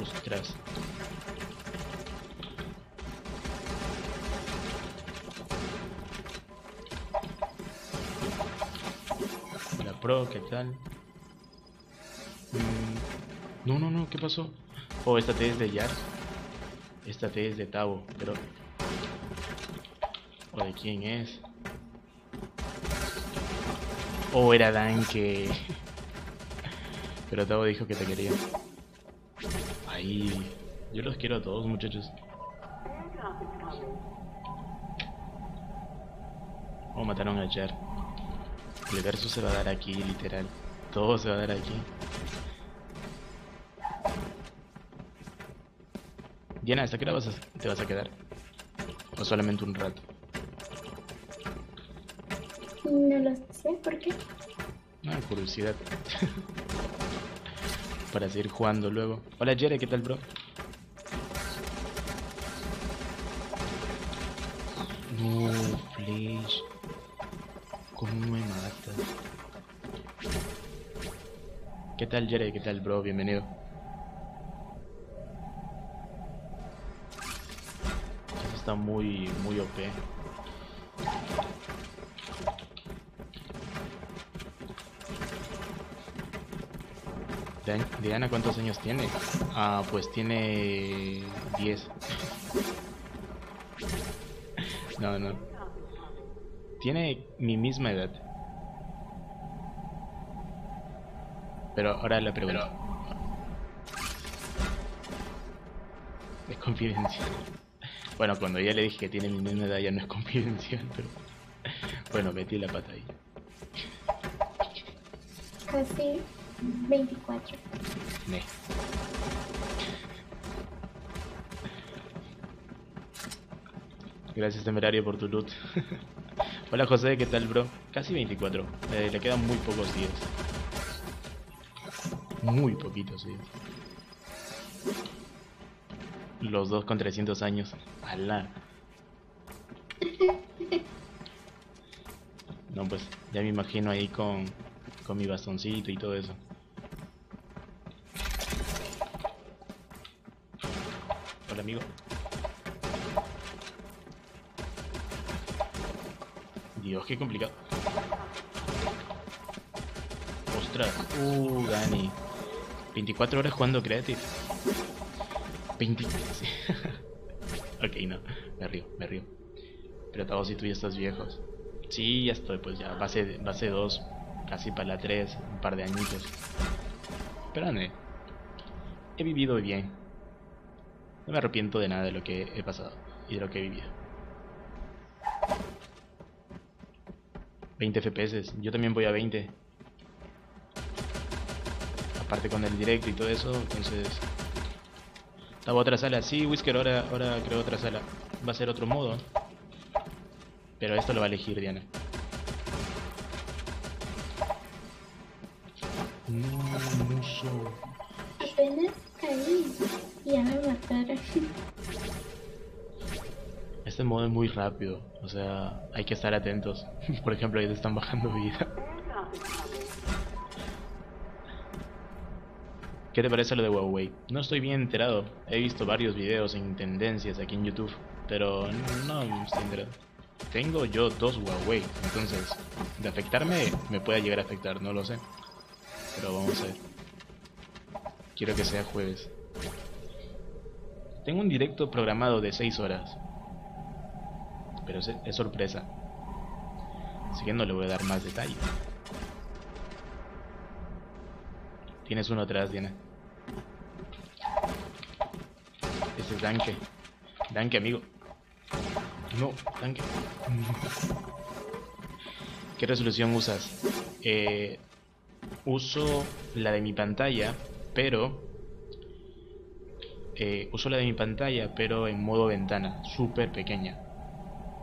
Ostras. ¿Qué tal? Mm, No, no, no, ¿qué pasó? Oh, esta T es de Yar. Esta T es de Tavo, pero... ¿O de quién es? Oh, era Danke. Pero Tavo dijo que te quería. Ahí. Yo los quiero a todos, muchachos. Oh, mataron a Jar. El verso se va a dar aquí, literal. Todo se va a dar aquí. Diana, ¿hasta qué hora vas a- te vas a quedar? ¿O solamente un rato? No lo sé, ¿por qué? Ah, curiosidad. Para seguir jugando luego. Hola Jere, ¿qué tal, bro? No, Flash. Tal, Jere? ¿Qué tal, bro? Bienvenido. Eso está muy, muy OP. Diana, ¿cuántos años tiene? Ah, pues tiene 10. No, no. Tiene mi misma edad. Pero ahora la pregunta. Es confidencial. Bueno, cuando ya le dije que tiene mi misma edad ya no es confidencial, pero... Bueno, metí la pata ahí. Casi 24. Ne. Gracias Temerario por tu loot. Hola José, ¿qué tal bro? Casi 24. Eh, le quedan muy pocos días. Muy poquitos días. Los dos con 300 años. Alá. No, pues ya me imagino ahí con, con mi bastoncito y todo eso. Hola amigo. Dios, qué complicado. Ostras. Uh, Dani. 24 horas jugando Creative. 20... sí. ok, no. Me río, me río. Pero Tavo, si tú ya estás viejos. Sí, ya estoy, pues ya. Base, base 2. Casi para la 3. Un par de añitos. Pero, ande. He vivido bien. No me arrepiento de nada de lo que he pasado y de lo que he vivido. 20 FPS, yo también voy a 20. Aparte con el directo y todo eso, entonces... Estaba otra sala, sí, Whisker, ahora, ahora creo otra sala. Va a ser otro modo. Pero esto lo va a elegir Diana. No, muso. Apenas caí y ya me mataron. Este modo es muy rápido, o sea, hay que estar atentos. Por ejemplo, ahí te están bajando vida. ¿Qué te parece lo de Huawei? No estoy bien enterado. He visto varios videos en tendencias aquí en YouTube, pero no estoy enterado. Tengo yo dos Huawei, entonces de afectarme me puede llegar a afectar, no lo sé. Pero vamos a ver. Quiero que sea jueves. Tengo un directo programado de 6 horas. Pero es, es sorpresa. Así que no le voy a dar más detalle. Tienes uno atrás, Diana. Ese es Danke. Danke, amigo. No, Danke. ¿Qué resolución usas? Eh, uso la de mi pantalla, pero eh, uso la de mi pantalla, pero en modo ventana, súper pequeña.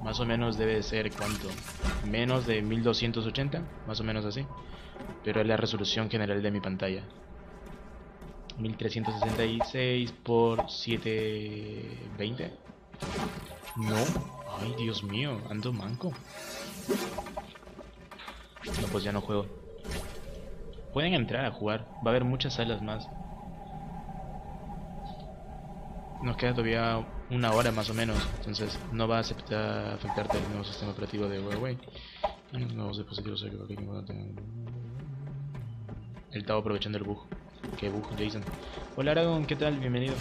Más o menos debe ser cuánto, menos de 1280, más o menos así. Pero es la resolución general de mi pantalla. 1366 por 720. No, ay Dios mío, ando manco. No, pues ya no juego. Pueden entrar a jugar, va a haber muchas salas más. Nos queda todavía una hora más o menos, entonces no va a aceptar afectarte el nuevo sistema operativo de Huawei. Nuevos dispositivos Él estaba aprovechando el bug. ¿Qué bug, Jason? Hola Aragon, ¿qué tal? Bienvenido.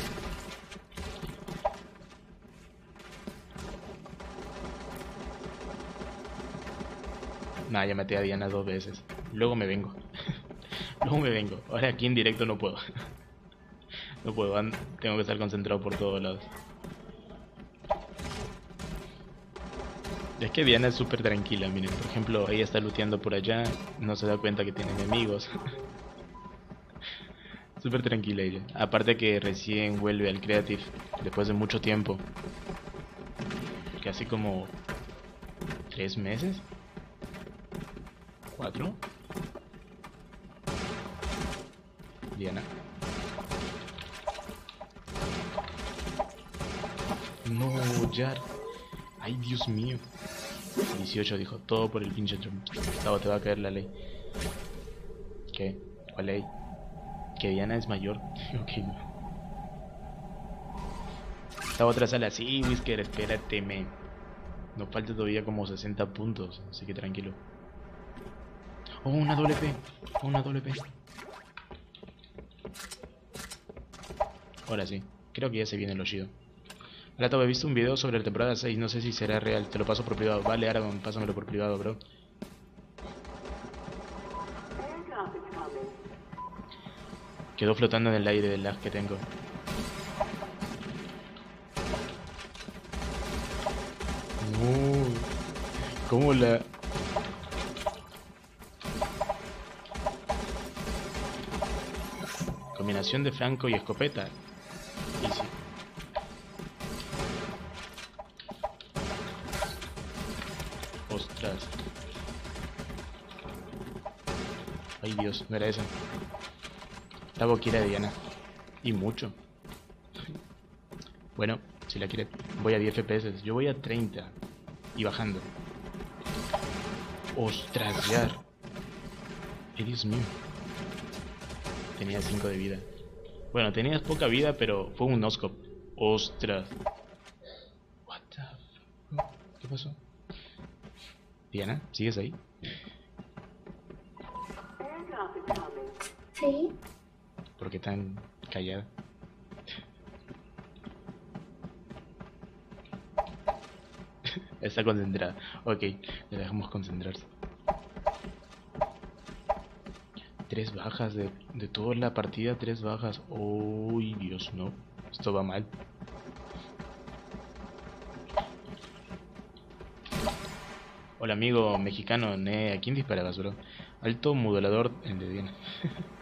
Nah, ya maté a Diana dos veces. Luego me vengo. Luego me vengo. Ahora aquí en directo no puedo. no puedo, tengo que estar concentrado por todos lados. Es que Diana es súper tranquila, miren. Por ejemplo, ella está luteando por allá, no se da cuenta que tiene enemigos. súper tranquila ella. Aparte que recién vuelve al Creative, después de mucho tiempo. Casi como... ¿Tres meses? ¿Cuatro? Diana. No, Jar. Ay, Dios mío. 18 dijo, todo por el pinche Trump. Gustavo, te va a caer la ley. ¿Qué? ¿Cuál ley? Que Diana es mayor. ok, no. Esta otra sala, sí, Whisker, espérate, me. Nos falta todavía como 60 puntos, así que tranquilo. Oh, una doble P. una doble P. Ahora sí, creo que ya se viene el ojido. Gato, he visto un video sobre la temporada 6, no sé si será real, te lo paso por privado. Vale, Aragon, pásamelo por privado, bro. Quedó flotando en el aire del lag que tengo. ¿Cómo la...? Combinación de franco y escopeta. Ay Dios, no era esa. La boquera de Diana. Y mucho. Bueno, si la quiere, voy a 10 FPS. Yo voy a 30. Y bajando. Ostras, ya. Ay, Dios mío. Tenía 5 de vida. Bueno, tenías poca vida, pero fue un noscope. Ostras. What the ¿Qué pasó? Diana, ¿sigues ahí? Sí. ¿Por qué tan callada? Está concentrada. Ok, le dejamos concentrarse. Tres bajas de, de toda la partida, tres bajas. Uy, Dios, no. Esto va mal. Hola amigo mexicano, ¿a quién disparabas, bro? Alto modulador el de.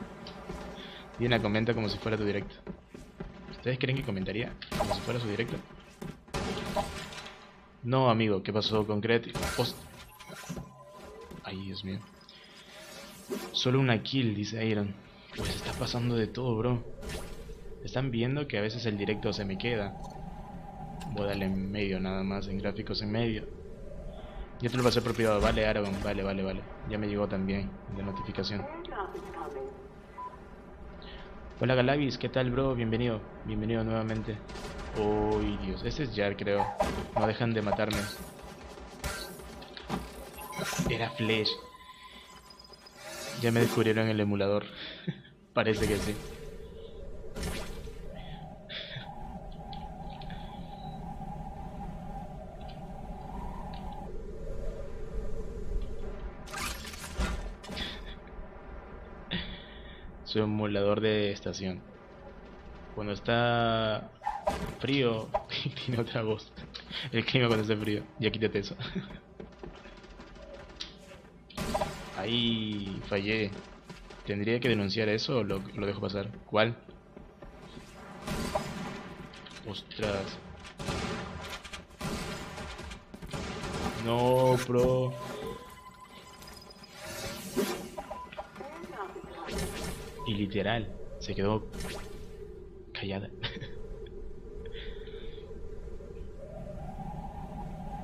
Diana comenta como si fuera tu directo. ¿Ustedes creen que comentaría como si fuera su directo? No, amigo, ¿qué pasó con Cret? Ay, Dios mío. Solo una kill, dice Iron. Pues está pasando de todo, bro. Están viendo que a veces el directo se me queda. Voy a darle en medio nada más, en gráficos en medio. Ya te lo pasé por privado. Vale, Aragon. Vale, vale, vale. Ya me llegó también de notificación. Hola Galavis, ¿qué tal bro? Bienvenido, bienvenido nuevamente. Uy, Dios, este es Jar creo. No dejan de matarme. Era Flash. Ya me descubrieron el emulador. Parece que sí. Un emulador de estación. Cuando está frío, tiene otra voz. El clima cuando está frío. Ya quítate eso. Ahí fallé. ¿Tendría que denunciar eso o lo, lo dejo pasar? ¿Cuál? Ostras. No, bro. Y literal, se quedó callada.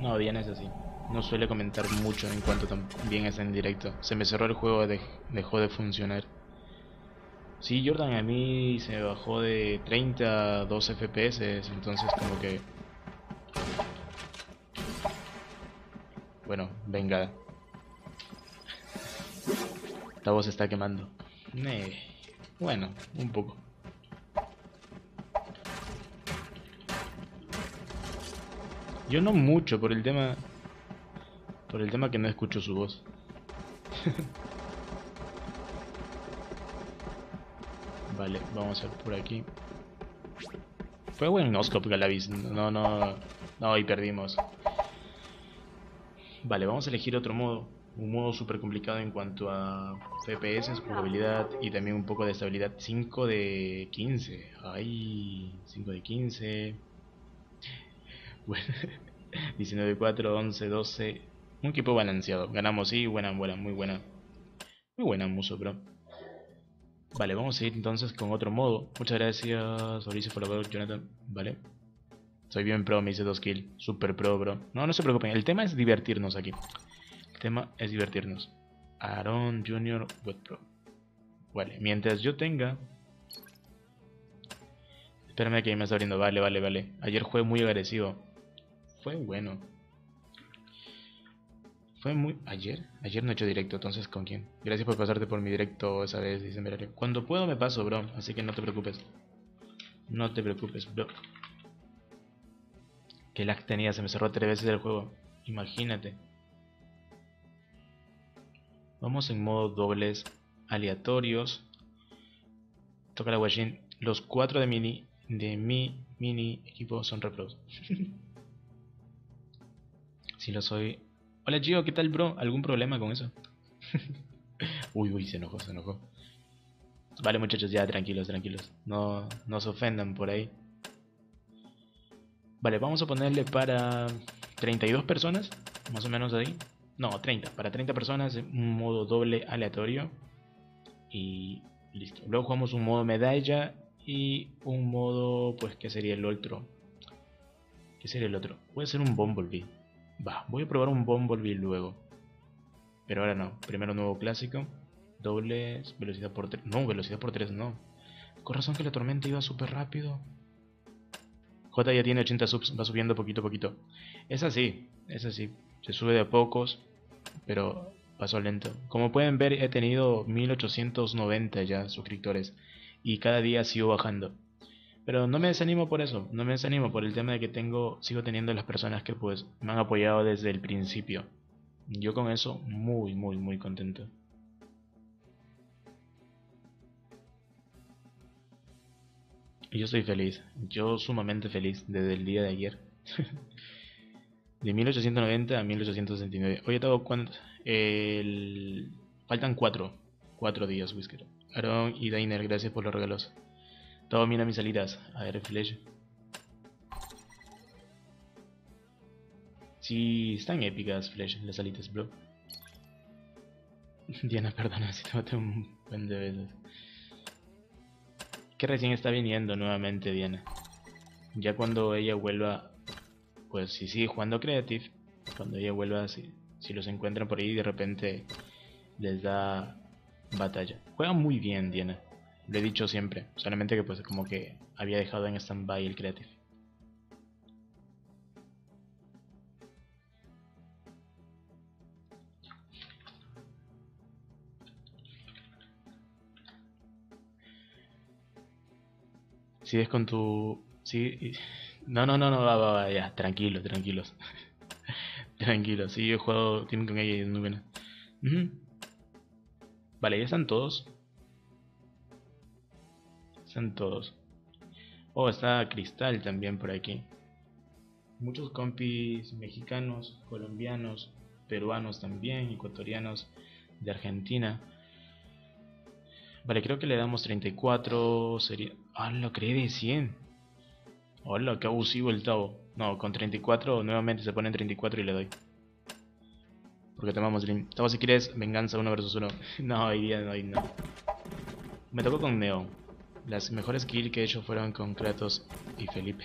no, Diana es así. No suele comentar mucho en cuanto también está en directo. Se me cerró el juego, dejó de funcionar. Sí, Jordan a mí se bajó de 30 a 2 FPS, entonces como que... Bueno, venga. La voz está quemando. Bueno, un poco. Yo no mucho por el tema... Por el tema que no escucho su voz. Vale, vamos a por aquí. Fue buen Noscope Galavis. No, no. No, y perdimos. Vale, vamos a elegir otro modo. Un modo súper complicado en cuanto a FPS, jugabilidad y también un poco de estabilidad. 5 de 15. Ay, 5 de 15. Bueno, 19 de 4, 11, 12. Un equipo balanceado. Ganamos, sí, buena, buena, muy buena. Muy buena, Muso, bro. Vale, vamos a ir entonces con otro modo. Muchas gracias, Ulises, por la Jonathan. Vale. Soy bien pro, me hice dos kills. Super pro, bro. No, no se preocupen. El tema es divertirnos aquí. Tema es divertirnos. Aaron Junior Web Pro. Vale, mientras yo tenga... Espérame que me está abriendo. Vale, vale, vale. Ayer fue muy agresivo. Fue bueno. Fue muy... ¿Ayer? Ayer no he hecho directo, entonces ¿con quién? Gracias por pasarte por mi directo esa vez, dice Merario. Cuando puedo me paso, bro, así que no te preocupes. No te preocupes, bro. Que lag tenía, se me cerró tres veces el juego. Imagínate. Vamos en modo dobles aleatorios. Toca la guachín. Los cuatro de mini de mi mini equipo son repros. si lo soy, Hola Gio, ¿qué tal bro? ¿Algún problema con eso? uy, uy, se enojó, se enojó. Vale muchachos, ya tranquilos, tranquilos. No, no se ofendan por ahí. Vale, vamos a ponerle para 32 personas, más o menos ahí. No, 30, para 30 personas, un modo doble aleatorio. Y listo. Luego jugamos un modo medalla y un modo, pues, ¿qué sería el otro? ¿Qué sería el otro? Puede ser un Bumblebee. Va, voy a probar un Bumblebee luego. Pero ahora no. Primero nuevo clásico. Dobles, velocidad por 3. No, velocidad por 3 no. Con razón que la tormenta iba súper rápido. J ya tiene 80 subs, va subiendo poquito a poquito. Es así, es así. Se sube de a pocos, pero pasó lento. Como pueden ver, he tenido 1890 ya suscriptores. Y cada día sigo bajando. Pero no me desanimo por eso, no me desanimo por el tema de que tengo, sigo teniendo las personas que pues me han apoyado desde el principio. Yo con eso muy, muy, muy contento. Yo estoy feliz, yo sumamente feliz desde el día de ayer. de 1890 a 1869. Oye, tengo cuántos. El... Faltan cuatro. Cuatro días, Whisker. Aaron y Dainer, gracias por los regalos. Todo mira mis salidas. A ver, Flash. Sí, están épicas, Flash, las salidas, bro. Diana, perdona si te maté un buen de veces. Que recién está viniendo nuevamente, Diana. Ya cuando ella vuelva, pues si sigue jugando Creative, cuando ella vuelva, si, si los encuentran por ahí, de repente les da batalla. Juega muy bien, Diana. Lo he dicho siempre, solamente que pues como que había dejado en stand-by el creative. es con tu... Sí, no, no, no, no, va, va, va, ya, tranquilos, tranquilos. tranquilos, sí, yo he jugado Team con ella y es muy. Vale, ya están todos. Están todos. Oh, está Cristal también por aquí. Muchos compis mexicanos, colombianos, peruanos también, ecuatorianos, de Argentina. Vale, creo que le damos 34. Sería. Ah, lo creé de 100. Hola, qué abusivo el Tavo. No, con 34 nuevamente se pone en 34 y le doy. Porque tomamos Dream. Tavo, si quieres, venganza 1 vs 1. no, hoy día no, hoy no. Me tocó con Neo. Las mejores kills que he hecho fueron con Kratos y Felipe.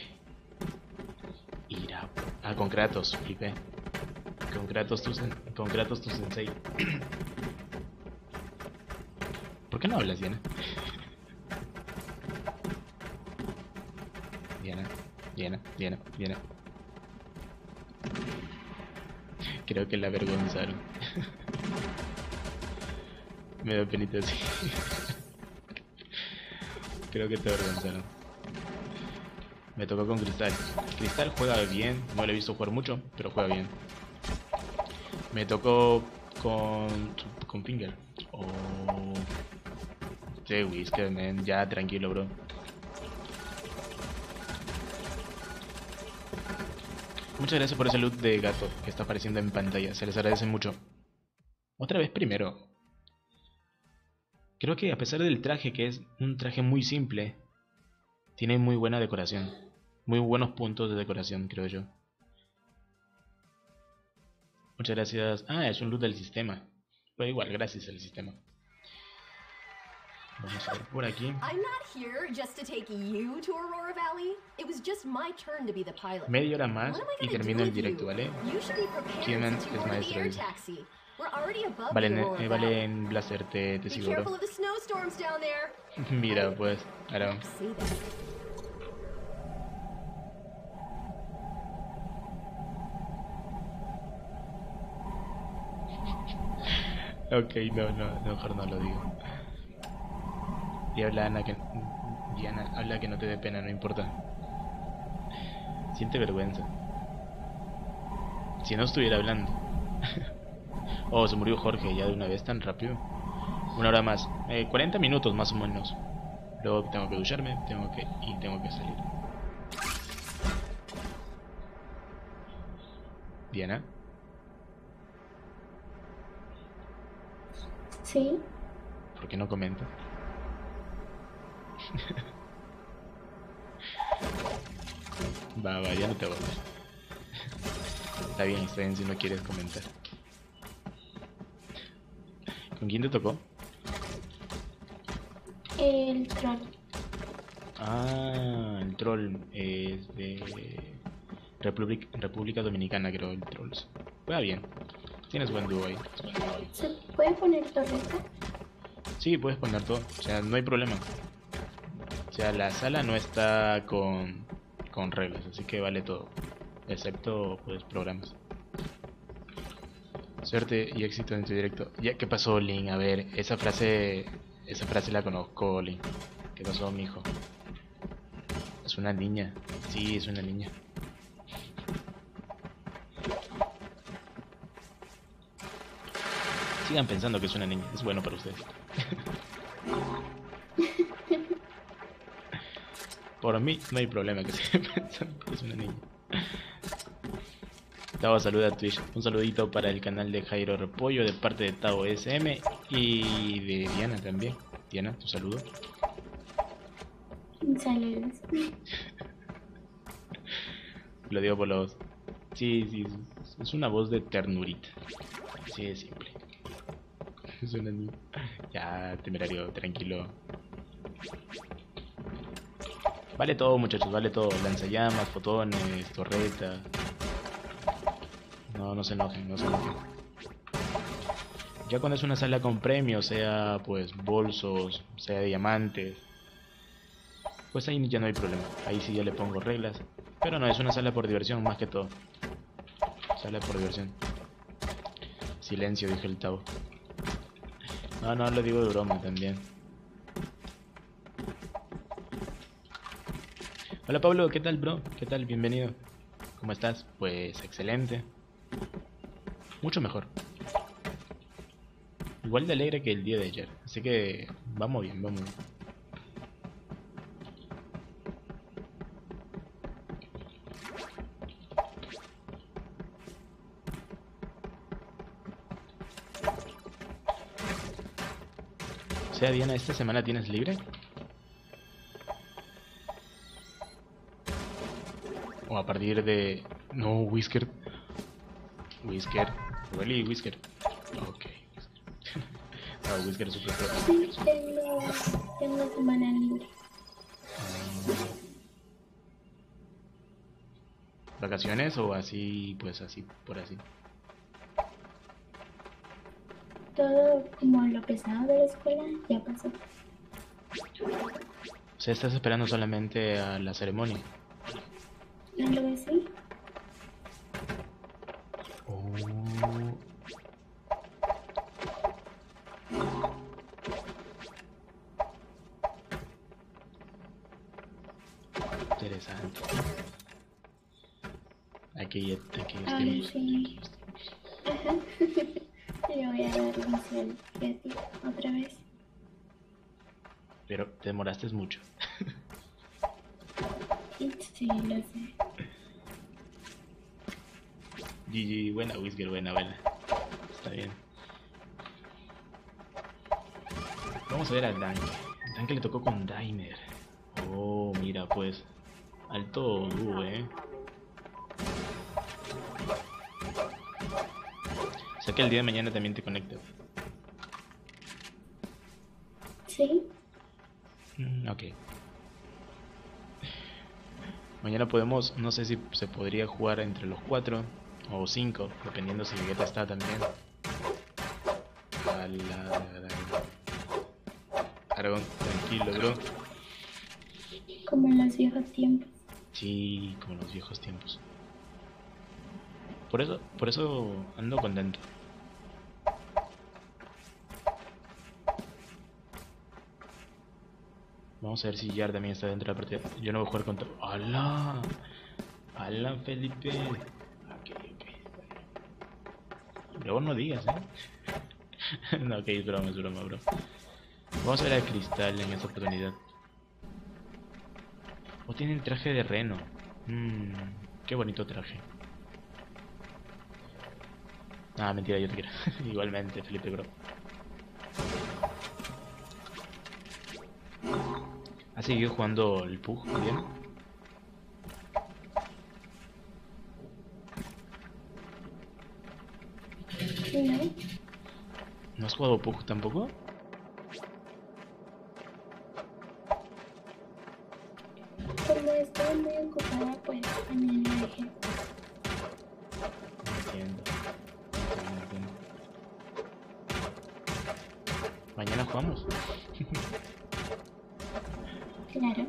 Ira. Ah, con Kratos, Felipe. Con Kratos tu, con Kratos tu sensei. ¿Por qué no hablas, Diana? Diana, Diana, Diana. Creo que la avergonzaron. Me da penita así. Creo que te avergonzaron. Me tocó con Cristal. Cristal juega bien, no lo he visto jugar mucho, pero juega bien. Me tocó con. con Finger. Oh. Este Whisker, man. Ya, tranquilo, bro. Muchas gracias por ese loot de gato que está apareciendo en pantalla. Se les agradece mucho. Otra vez primero. Creo que a pesar del traje, que es un traje muy simple, tiene muy buena decoración. Muy buenos puntos de decoración, creo yo. Muchas gracias. Ah, es un loot del sistema. Pero igual, gracias al sistema. Vamos a ver por aquí. I'm not here just to take you to Aurora Valley. It was just my turn to be the pilot. Media hora más y termino el directo? ¿vale? Kidman es maestro, the air dice. taxi. We're already above Vale, the en- Aurora eh, Valley. vale en Blaster, te, te sigo, bro. Mira, pues, ahora. Ok, no, no, mejor no lo digo. Y habla Ana que. Diana, habla que no te dé pena, no importa. Siente vergüenza. Si no estuviera hablando. oh, se murió Jorge ya de una vez tan rápido. Una hora más. Eh, 40 minutos más o menos. Luego tengo que ducharme, tengo que. y tengo que salir. Diana. Sí. ¿Por qué no comenta? va, va, ya no te ver. Está bien, está bien si no quieres comentar. ¿Con quién te tocó? El troll. Ah, el troll es de Republic- República Dominicana, creo, el Trolls. Juega bien. Tienes buen dúo ahí. ¿Se puede poner torreta? Sí, puedes poner todo. O sea, no hay problema. O sea, la sala no está con, con reglas, así que vale todo. Excepto, pues, programas. Suerte y éxito en tu directo. Ya, ¿qué pasó, Lin? A ver, esa frase, esa frase la conozco, Lin. ¿Qué pasó, mijo? Es una niña. Sí, es una niña. Sigan pensando que es una niña. Es bueno para ustedes. Por mí no hay problema que pensando que es una niña. Tavo saluda a Twitch. Un saludito para el canal de Jairo Repollo de parte de Tavo SM y de Diana también. Diana, tu saludo. Saludos. Lo digo por los. Sí, sí, es- es una voz de ternurita. Así de simple. Es una niña. Ya, temerario, tranquilo. Vale todo, muchachos, vale todo. Lanzallamas, fotones, torreta. No, no se enojen, no se enojen. Ya cuando es una sala con premios, sea pues bolsos, sea diamantes, pues ahí ya no hay problema. Ahí sí ya le pongo reglas. Pero no, es una sala por diversión más que todo. Sala por diversión. Silencio, dije el Tavo. No, no, lo digo de broma también. Hola Pablo, ¿qué tal bro? ¿Qué tal? Bienvenido. ¿Cómo estás? Pues excelente. Mucho mejor. Igual de alegre que el día de ayer. Así que vamos bien, vamos bien. O sea, Diana, ¿esta semana tienes libre? O a partir de... No, Whisker. Whisker. Really, Whisker. Ok. no, Whisker es. Sí, tengo, tengo semana libre. ¿Vacaciones o así, pues así, por así? Todo como lo pesado de la escuela ya pasó. O sea, estás esperando solamente a la ceremonia. Algo así. Oh. Interesante. Aquí, aquí Ahora estuvimos. sí. Ajá. Le voy a dar visual creativo otra vez. Pero te demoraste mucho. Sí, lo sé. GG, buena Whisker, buena, buena. Está bien. Vamos a ver al Dank. El tanque le tocó con Dainer. Oh, mira pues. Alto dúo, eh. O sea que el día de mañana también te conectas. Sí. Mm, ok. Mañana podemos, no sé si se podría jugar entre los cuatro o cinco, dependiendo si Vegeta está también. Aragón, tranquilo, bro. Como en los viejos tiempos. Sí, como los viejos tiempos. Por eso, por eso ando contento. Vamos a ver si Yar también está dentro de la partida. Yo no voy a jugar contra. ¡Hala! ¡Hala, Felipe! Luego no digas, ¿eh? no, ok, es broma, es broma, bro. Vamos a ver a Cristal en esta oportunidad. O tiene el traje de reno. Mmm, qué bonito traje. Ah, mentira, yo te quiero. Igualmente, Felipe, bro. ¿Ha seguido jugando el Pug bien? ¿No? ¿No has jugado Pug tampoco? Como estoy muy ocupada, pues también lo dejé. No entiendo. No entiendo. Mañana jugamos. Claro.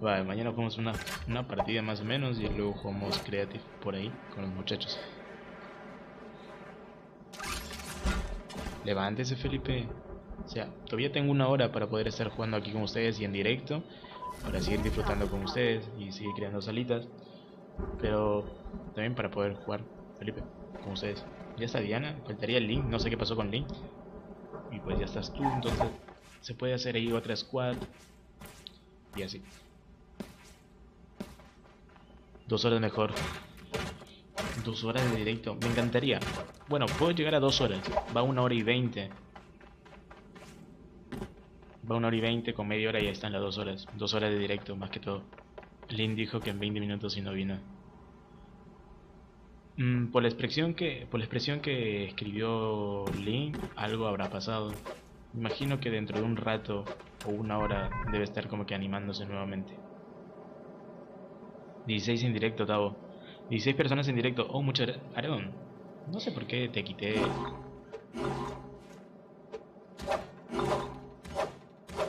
Vale, mañana jugamos una, una partida más o menos y luego jugamos Creative por ahí con los muchachos. Levántese, Felipe. O sea, todavía tengo una hora para poder estar jugando aquí con ustedes y en directo. Para seguir disfrutando con ustedes y seguir creando salitas. Pero también para poder jugar, Felipe, con ustedes. Ya está Diana, faltaría el link. No sé qué pasó con Link. Y pues ya estás tú, entonces se puede hacer ahí otra squad. Y así. Dos horas mejor. Dos horas de directo. Me encantaría. Bueno, puedo llegar a dos horas. Va una hora y veinte. Va una hora y veinte con media hora y ya están las dos horas. Dos horas de directo, más que todo. Lynn dijo que en 20 minutos y no vino. Mm, por la expresión que por la expresión que escribió Lynn, algo habrá pasado. Imagino que dentro de un rato o una hora debe estar como que animándose nuevamente. 16 en directo, Tavo. 16 personas en directo. Oh, muchas. Aaron, no sé por qué te quité.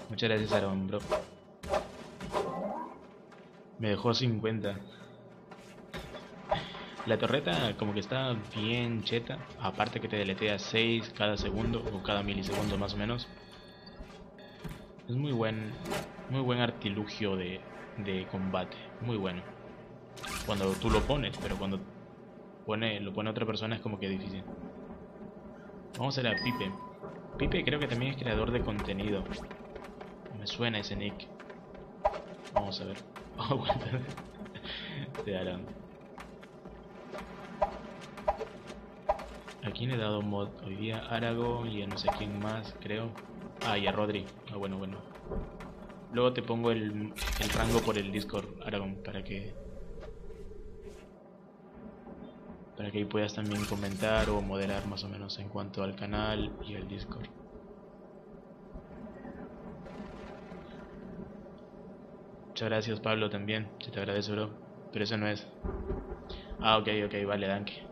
Muchas gracias, Aaron, bro. Me dejó 50. La torreta como que está bien cheta. Aparte que te deletea 6 cada segundo o cada milisegundo más o menos. Es muy buen, muy buen artilugio de, de combate. Muy bueno. Cuando tú lo pones, pero cuando pone, lo pone otra persona es como que difícil. Vamos a ver a Pipe. Pipe creo que también es creador de contenido. Me suena ese nick. Vamos a ver. Aguanta. Te darán. ¿A quién he dado mod? Hoy día Arago y a no sé quién más, creo. Ah, y a Rodri. Ah, bueno, bueno. Luego te pongo el, el rango por el Discord, Aragon, para que Para que ahí puedas también comentar o moderar más o menos en cuanto al canal y el Discord. Muchas gracias Pablo también, te agradece bro. Pero eso no es. Ah, ok, ok, vale, danke.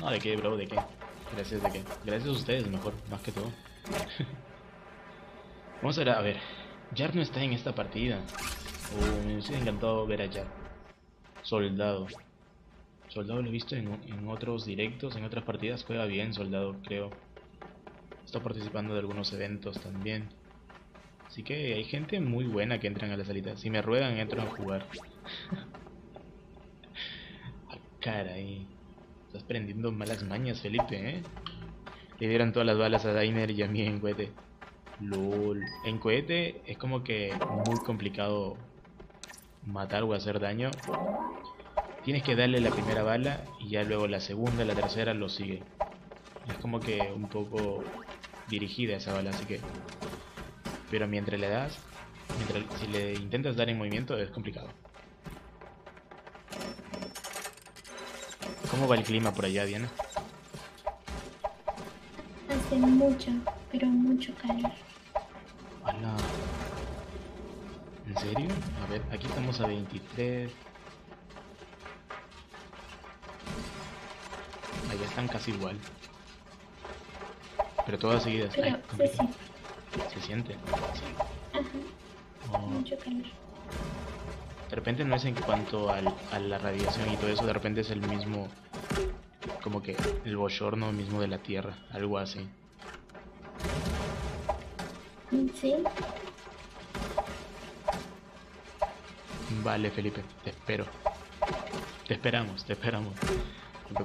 No, de qué, bro, de qué. Gracias de qué. Gracias a ustedes, mejor, más que todo. Vamos a ver, a ver. Jar no está en esta partida. Uh, me hubiese encantado ver a Jar. Soldado. Soldado lo he visto en, en otros directos, en otras partidas. Juega bien, Soldado, creo. Está participando de algunos eventos también. Así que hay gente muy buena que entran a la salita. Si me ruegan, entro a jugar. a cara ahí. Estás prendiendo malas mañas, Felipe, ¿eh? Le dieron todas las balas a Dainer y a mí en cohete. LOL. En cohete es como que muy complicado matar o hacer daño. Tienes que darle la primera bala y ya luego la segunda, la tercera lo sigue. Es como que un poco dirigida esa bala, así que... Pero mientras le das, mientras si le intentas dar en movimiento es complicado. ¿Cómo va el clima por allá, Diana? Hace mucho, pero mucho calor. ¿En serio? A ver, aquí estamos a 23. Allá están casi igual. Pero todas seguidas. Pero Ay, se siente. se siente. Ajá, Oh, mucho calor. de repente no es en cuanto al, a la radiación y todo eso, de repente es el mismo, como que el bochorno mismo de la Tierra, algo así. Sí, Vale, Felipe, te espero. Te esperamos, te esperamos. No te.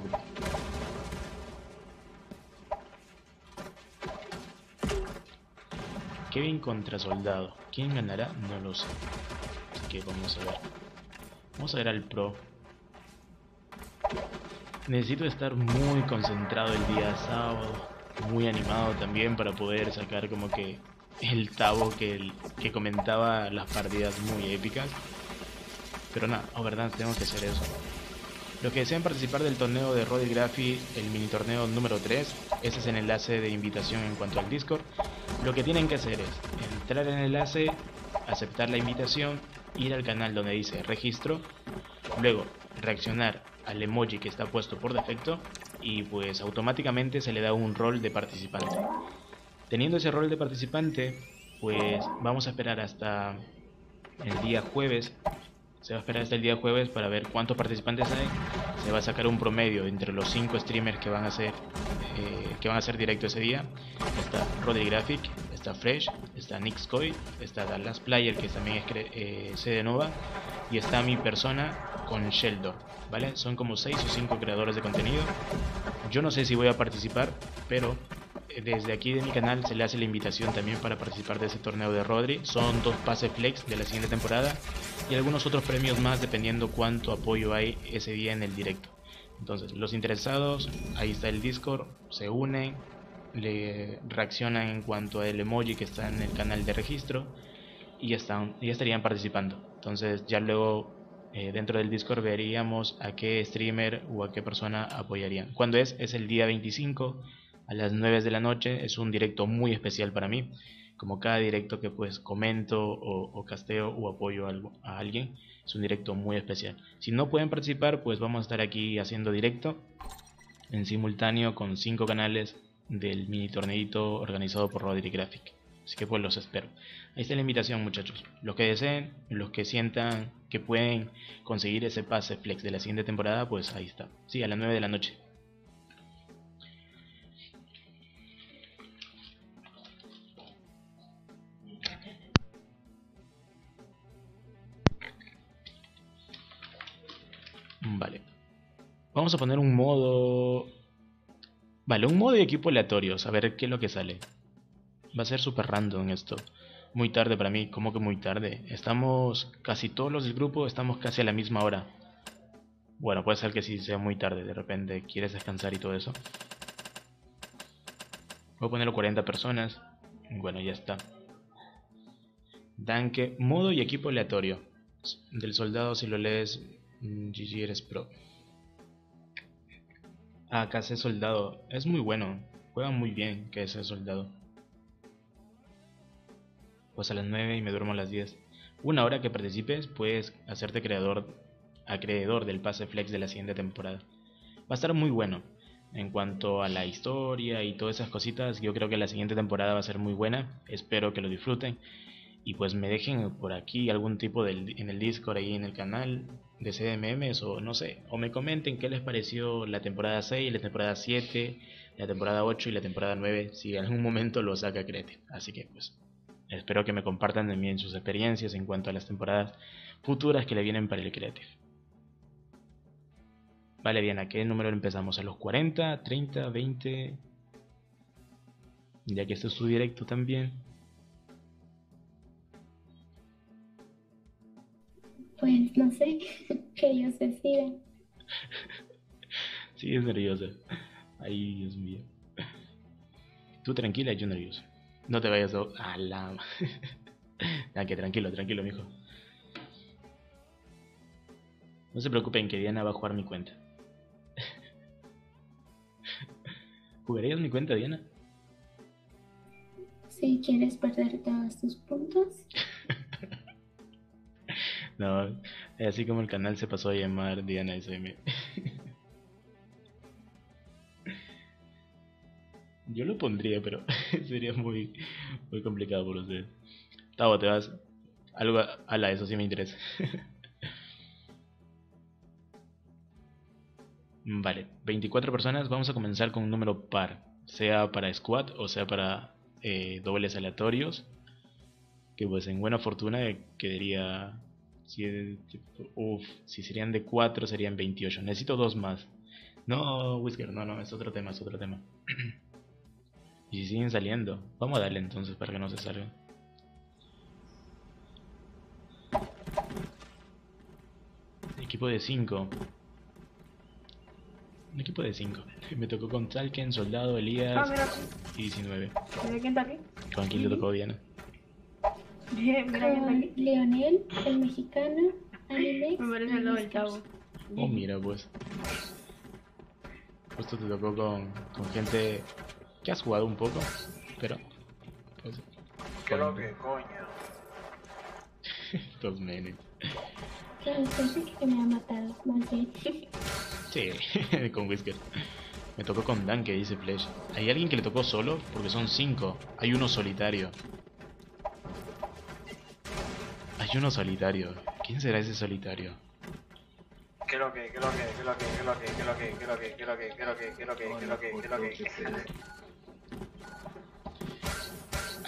Kevin contra Soldado. ¿Quién ganará? No lo sé. Así que vamos a ver. Vamos a ver al pro. Necesito estar muy concentrado el día sábado. Muy animado también para poder sacar como que el tabo que, que comentaba las partidas muy épicas. Pero nada, oh, verdad, tengo que hacer eso. Los que desean participar del torneo de Roddy Graphy, el mini torneo número 3, ese es el enlace de invitación en cuanto al Discord. Lo que tienen que hacer es entrar en el enlace, aceptar la invitación, ir al canal donde dice registro, luego reaccionar al emoji que está puesto por defecto y pues automáticamente se le da un rol de participante. Teniendo ese rol de participante, pues vamos a esperar hasta el día jueves se va a esperar hasta el día jueves para ver cuántos participantes hay. Se va a sacar un promedio entre los 5 streamers que van a hacer eh, que van a hacer directo ese día. Está Rodri Graphic, está Fresh, está Nixcoy, está Dallas Player que también es eh, sede Nova y está mi persona con Sheldon, ¿vale? Son como 6 o 5 creadores de contenido. Yo no sé si voy a participar, pero desde aquí de mi canal se le hace la invitación también para participar de ese torneo de Rodri. Son dos pases flex de la siguiente temporada y algunos otros premios más dependiendo cuánto apoyo hay ese día en el directo. Entonces, los interesados, ahí está el Discord, se unen, le reaccionan en cuanto al emoji que está en el canal de registro y ya, estarían participando. Entonces, ya luego eh, dentro del Discord veríamos a qué streamer o a qué persona apoyarían. Cuando es? Es el día 25 a las 9 de la noche. Es un directo muy especial para mí. Como cada directo que pues comento o, casteo o apoyo a, alguien. Es un directo muy especial. Si no pueden participar, pues vamos a estar aquí haciendo directo en simultáneo con cinco canales del mini torneito organizado por Rodri Graphic. Así que pues los espero. Ahí está la invitación muchachos. Los que deseen, los que sientan que pueden conseguir ese pase flex de la siguiente temporada, pues ahí está. Sí, a las 9 de la noche. Vale. Vamos a poner un modo... Vale, un modo de equipo aleatorio. A ver qué es lo que sale. Va a ser súper random esto. Muy tarde para mí. ¿Cómo que muy tarde? Estamos... Casi todos los del grupo estamos casi a la misma hora. Bueno, puede ser que sí sea muy tarde. De repente quieres descansar y todo eso. Voy a ponerlo 40 personas. Bueno, ya está. Danke, modo y equipo aleatorio. Del soldado, si lo lees, GG eres pro. Ah, KC soldado. Es muy bueno. Juega muy bien KC soldado. Pues a las 9 y me duermo a las 10. Una hora que participes, puedes hacerte creador, acreedor del pase flex de la siguiente temporada. Va a estar muy bueno. En cuanto a la historia y todas esas cositas, yo creo que la siguiente temporada va a ser muy buena. Espero que lo disfruten. Y pues me dejen por aquí algún tipo de, en el Discord ahí en el canal de CDMMs o no sé. O me comenten qué les pareció la temporada 6, la temporada 7, la temporada 8 y la temporada 9. Si en algún momento lo saca Crete. Así que pues espero que me compartan también sus experiencias en cuanto a las temporadas futuras que le vienen para el Creative. Vale, bien, ¿a qué número empezamos? ¿A los 40, 30, 20? Ya que esto es su directo también. Pues no sé, que ellos deciden. sí, es nerviosa. Ay, Dios mío. Tú tranquila, yo nervioso. No te vayas a, la... ah, que tranquilo, tranquilo, mijo. No se preocupen que Diana va a jugar mi cuenta. ¿Jugarías mi cuenta, Diana? Si quieres perder todos tus puntos. no, así como el canal se pasó a llamar Diana SM. Yo lo pondría, pero sería muy, muy complicado por ustedes. Tavo, te vas. Algo a la, eso sí me interesa. Vale, 24 personas, vamos a comenzar con un número par, sea para squad o sea para eh, dobles aleatorios. Que pues en buena fortuna quedaría... Si, uf, si serían de 4 serían 28. Necesito dos más. No, Whisker, no, no, es otro tema, es otro tema. y si siguen saliendo, vamos a darle entonces para que no se salgan. Equipo de 5. Un equipo de 5. Me tocó con Talken, Soldado, Elías Ah, y 19. Mira quién está aquí. ¿Con quién le tocó Diana? Mira quién está Con aquí. Leonel, el mexicano, Animex. Me parece el y del chavo. Oh, mira pues. Justo te tocó con, con gente que has jugado un poco, pero... Pues, Creo que coño. Dos menes. Claro, pensé que me ha matado, más bien. Sí, con Whisker. Me tocó con Dan que dice Flash. ¿Hay alguien que le tocó solo? Porque son cinco. Hay uno solitario. Hay uno solitario. ¿Quién será ese solitario? ¿Qué lo que, lo que, qué lo que, qué lo que, qué lo que, qué lo que, qué lo que, qué lo que, qué lo que, qué lo que, qué lo que, qué lo que.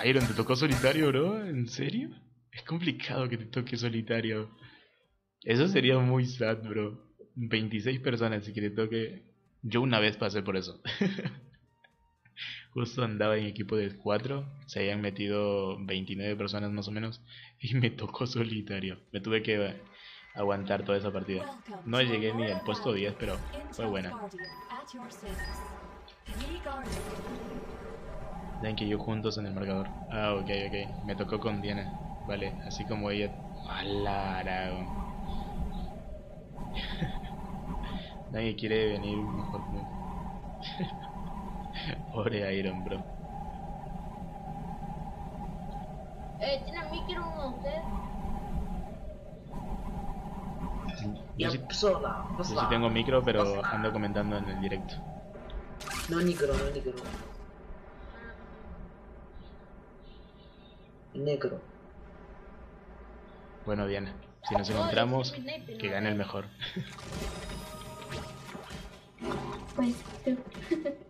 Iron, ¿te tocó solitario, bro? ¿En serio? Es complicado que te toque solitario. Eso sería muy sad, bro. 26 personas y que te toque... Yo una vez pasé por eso. Justo andaba en equipo de 4, se habían metido 29 personas más o menos y me tocó solitario. Me tuve que aguantar toda esa partida. No llegué ni al puesto 10, pero fue buena. Dan que yo juntos en el marcador. Ah, ok, ok. Me tocó con Diana. Vale, así como ella. ¡Hala, Aragón! Nadie quiere venir mejor. Pobre Iron, bro. Eh, ¿tiene micro uno de ustedes? Yo sí, persona, yo sí tengo micro, pero ando comentando en el directo. No negro, no negro. Negro. Bueno, Diana, si nos encontramos, que gane el mejor. Pues tú.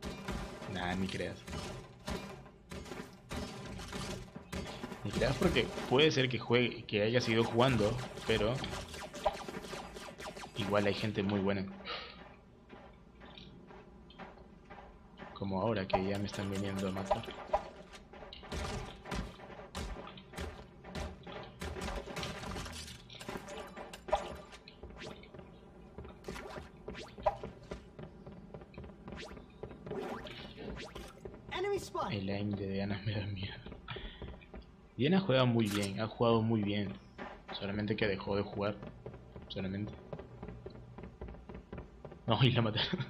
Nah, ni creas. Ni creas porque puede ser que juegue, que haya sido jugando, pero igual hay gente muy buena. Como ahora que ya me están viniendo a matar. Aim de Diana me da miedo. Diana juega muy bien, ha jugado muy bien. Solamente que dejó de jugar. Solamente. No, y la mataron.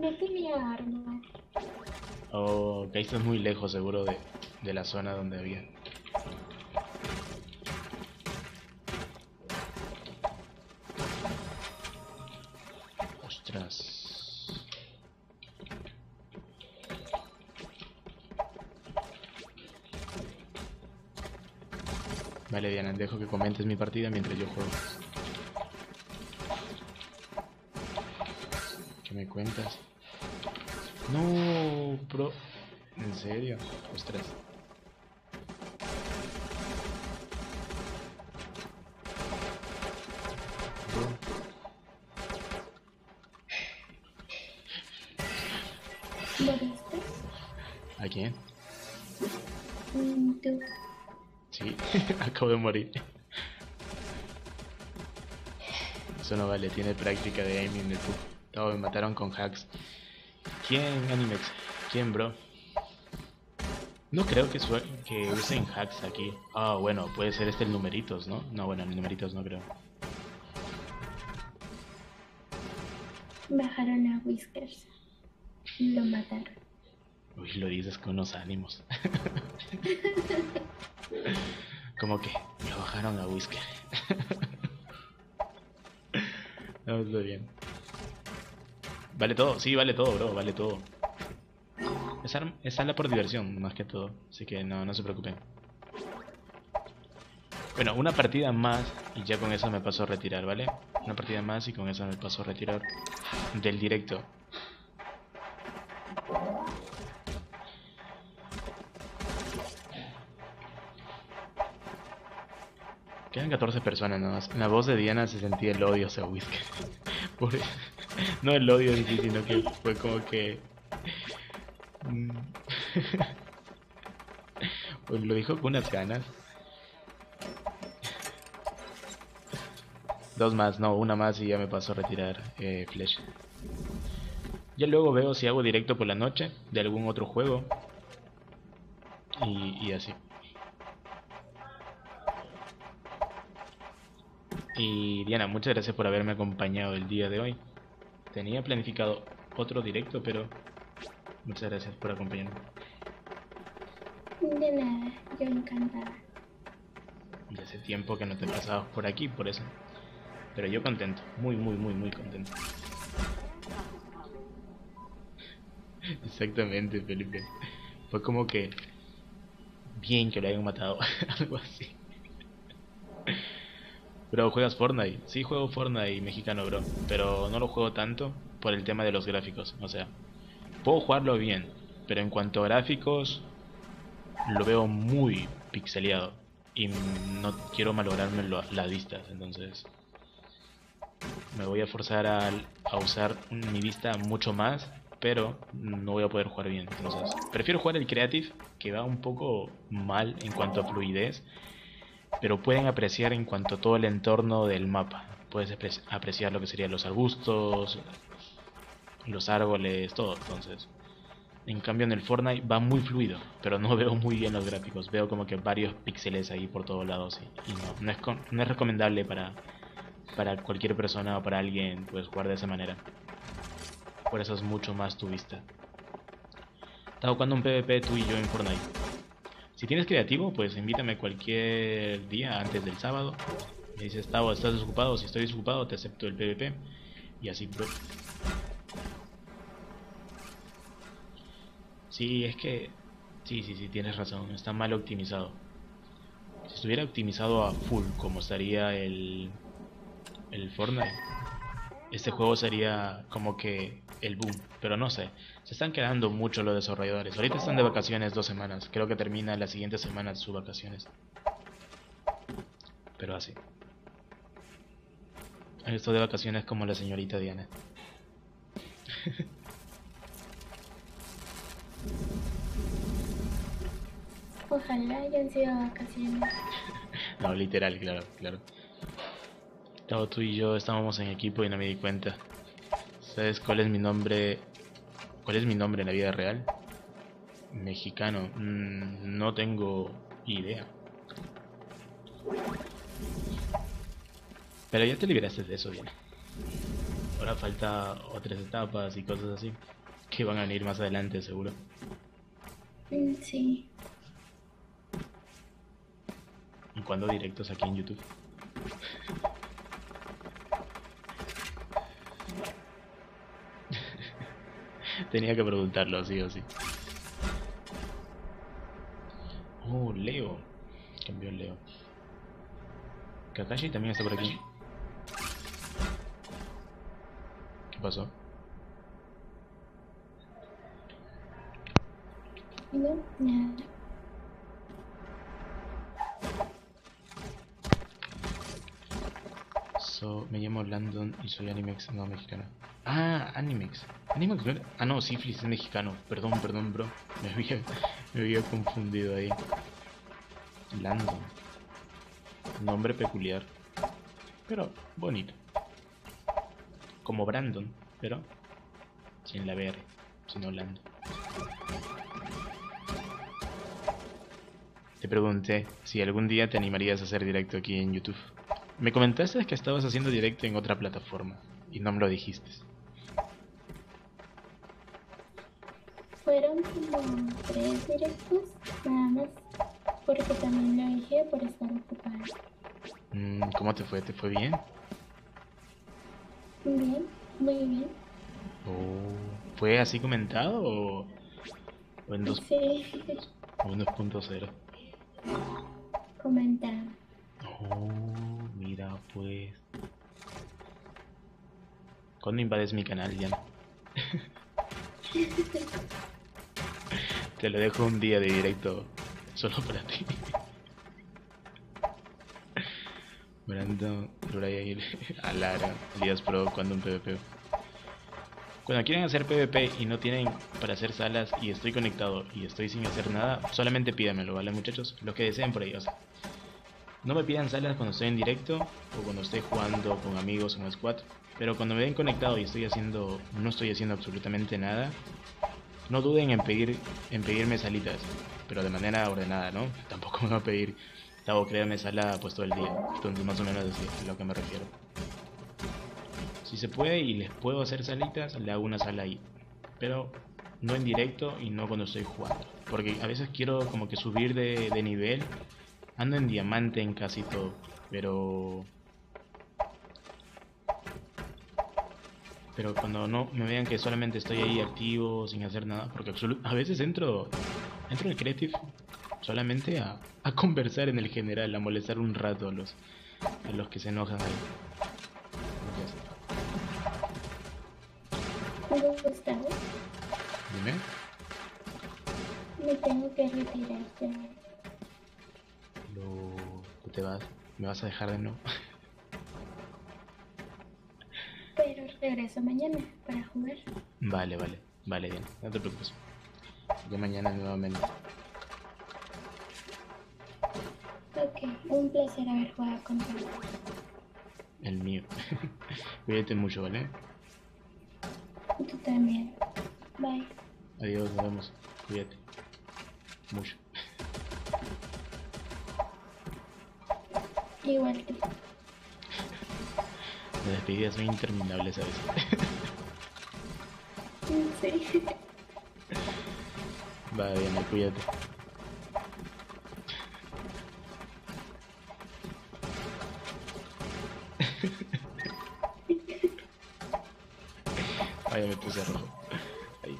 No tenía arma. oh, caíste muy lejos seguro de, de la zona donde había. Ostras. Dejo que comentes mi partida mientras yo juego. ¿Qué me cuentas? No, bro. ¿En serio? Ostras. Acabo de morir. Eso no vale, tiene práctica de aiming de tu. No, me mataron con hacks. ¿Quién, Animex? ¿Quién, bro? No creo que, que usen hacks aquí. Ah, bueno, puede ser este el numeritos, ¿no? No, bueno, el numeritos no creo. Bajaron a Whiskers. Lo mataron. Uy, lo dices con unos ánimos. Como que lo bajaron a Whisker. no, está bien. Vale todo, sí, vale todo, bro, vale todo. Es, arm- es sala por diversión, más que todo. Así que no, no se preocupen. Bueno, una partida más y ya con eso me paso a retirar, ¿vale? Una partida más y con eso me paso a retirar del directo. Quedan 14 personas nada más. En la voz de Diana se sentía el odio hacia Whisker. No el odio sino que fue como que... mm, Pues lo dijo con unas ganas. Dos más, no, una más y ya me paso a retirar eh, Flash. Ya luego veo si hago directo por la noche de algún otro juego. Y así. Y Diana, muchas gracias por haberme acompañado el día de hoy. Tenía planificado otro directo, pero muchas gracias por acompañarme. De nada, yo encantada. Ya hace tiempo que no te pasabas por aquí, por eso. Pero yo contento, muy, muy, muy, muy contento. Exactamente, Felipe. Fue como que bien que lo hayan matado, algo así. Bro, ¿juegas Fortnite? Sí, juego Fortnite mexicano, bro. Pero no lo juego tanto por el tema de los gráficos. O sea, puedo jugarlo bien, pero en cuanto a gráficos, lo veo muy pixeleado. Y no quiero malograrme lo- las vistas, entonces me voy a forzar a usar mi vista mucho más, pero no voy a poder jugar bien. Entonces, prefiero jugar el Creative, que va un poco mal en cuanto a fluidez, pero pueden apreciar en cuanto a todo el entorno del mapa. Puedes apre- apreciar lo que serían los arbustos, los árboles, todo. Entonces, en cambio en el Fortnite va muy fluido, pero no veo muy bien los gráficos. Veo como que varios píxeles ahí por todos lados y, no, no es, no es recomendable para, para cualquier persona o para alguien pues jugar de esa manera. Por eso es mucho más tu vista. Estaba jugando un PvP tú y yo en Fortnite. Si tienes creativo, pues invítame cualquier día antes del sábado. Me dices, Tavo, ¿estás desocupado? Si estoy desocupado, te acepto el PvP. Y así, bro. Sí, es que... Sí, sí, sí, tienes razón. Está mal optimizado. Si estuviera optimizado a full, como estaría el... El Fortnite. Este juego sería como que el boom. Pero no sé. Se están quedando mucho los desarrolladores. Ahorita están de vacaciones dos semanas. Creo que termina la siguiente semana sus vacaciones. Pero así. Esto de vacaciones como la señorita Diana. Ojalá hayan sido vacaciones. No, literal, claro, claro. Tao, tú y yo estábamos en equipo y no me di cuenta. ¿Sabes cuál es mi nombre? ¿Cuál es mi nombre en la vida real? Mexicano. mm, no tengo idea. Pero ya te liberaste de eso, Diana. Ahora falta otras etapas y cosas así. Que van a venir más adelante, seguro. Mm, Sí. ¿Y cuándo directos aquí en YouTube? Tenía que preguntarlo, sí o sí. Oh, Leo. Cambió Leo. Kakashi también está por aquí. ¿Qué pasó? No. Me llamo Landon y soy Animex, no mexicano. Ah, Animex. Animex, Ah, no, Siflis es mexicano. Perdón, perdón, bro. Me había, me había confundido ahí. Landon. Nombre peculiar. Pero bonito. Como Brandon, pero sin la BR, sino Landon. Te pregunté si algún día te animarías a hacer directo aquí en YouTube. Me comentaste que estabas haciendo directo en otra plataforma y no me lo dijiste. Fueron como tres directos, nada más. Porque también lo dije por estar ocupada. Mm, ¿Cómo te fue? ¿Te fue bien? Bien, muy bien. ¿O ¿Fue así comentado o, o en dos- Sí, o en 2.0? comentaba. Oh, mira pues. ¿Cuándo invades mi canal, Jan? Te lo dejo un día de directo solo para ti. Brandon, Ruraya, Alara, Elías Pro, cuando un PvP. Cuando quieren hacer PvP y no tienen para hacer salas y estoy conectado y estoy sin hacer nada, solamente pídamelo, ¿vale muchachos? Los que deseen por ahí, o sea. No me pidan salas cuando estoy en directo o cuando estoy jugando con amigos en squad. Pero cuando me ven conectado y estoy haciendo, no estoy haciendo absolutamente nada, no duden en pedir, en pedirme salitas, pero de manera ordenada, ¿no? Tampoco me va a pedir, Tavo, créame sala pues todo el día. Entonces más o menos es lo que me refiero. Si se puede y les puedo hacer salitas, le hago una sala ahí. Pero no en directo y no cuando estoy jugando. Porque a veces quiero como que subir de nivel Ando en diamante en casi todo, pero... Pero cuando no me vean que solamente estoy ahí activo, sin hacer nada, porque a veces entro, entro en el Creative solamente a, a conversar en el general, a molestar un rato a los, a los que se enojan ahí. Gustaba. Dime. Me tengo que retirar ya. Lo... ¿Tú te vas? ¿Me vas a dejar de no? Pero regreso mañana para jugar. Vale, vale, vale, bien, no te preocupes. Ya mañana nuevamente. Ok, un placer haber jugado contigo. El mío. Cuídate mucho, ¿vale? Tú también. Bye. Adiós, nos vemos. Cuídate. Mucho. Igual tú. Las despedidas son interminables a veces. Sí. Va bien, cuídate. Vaya, me puse rojo. Ahí.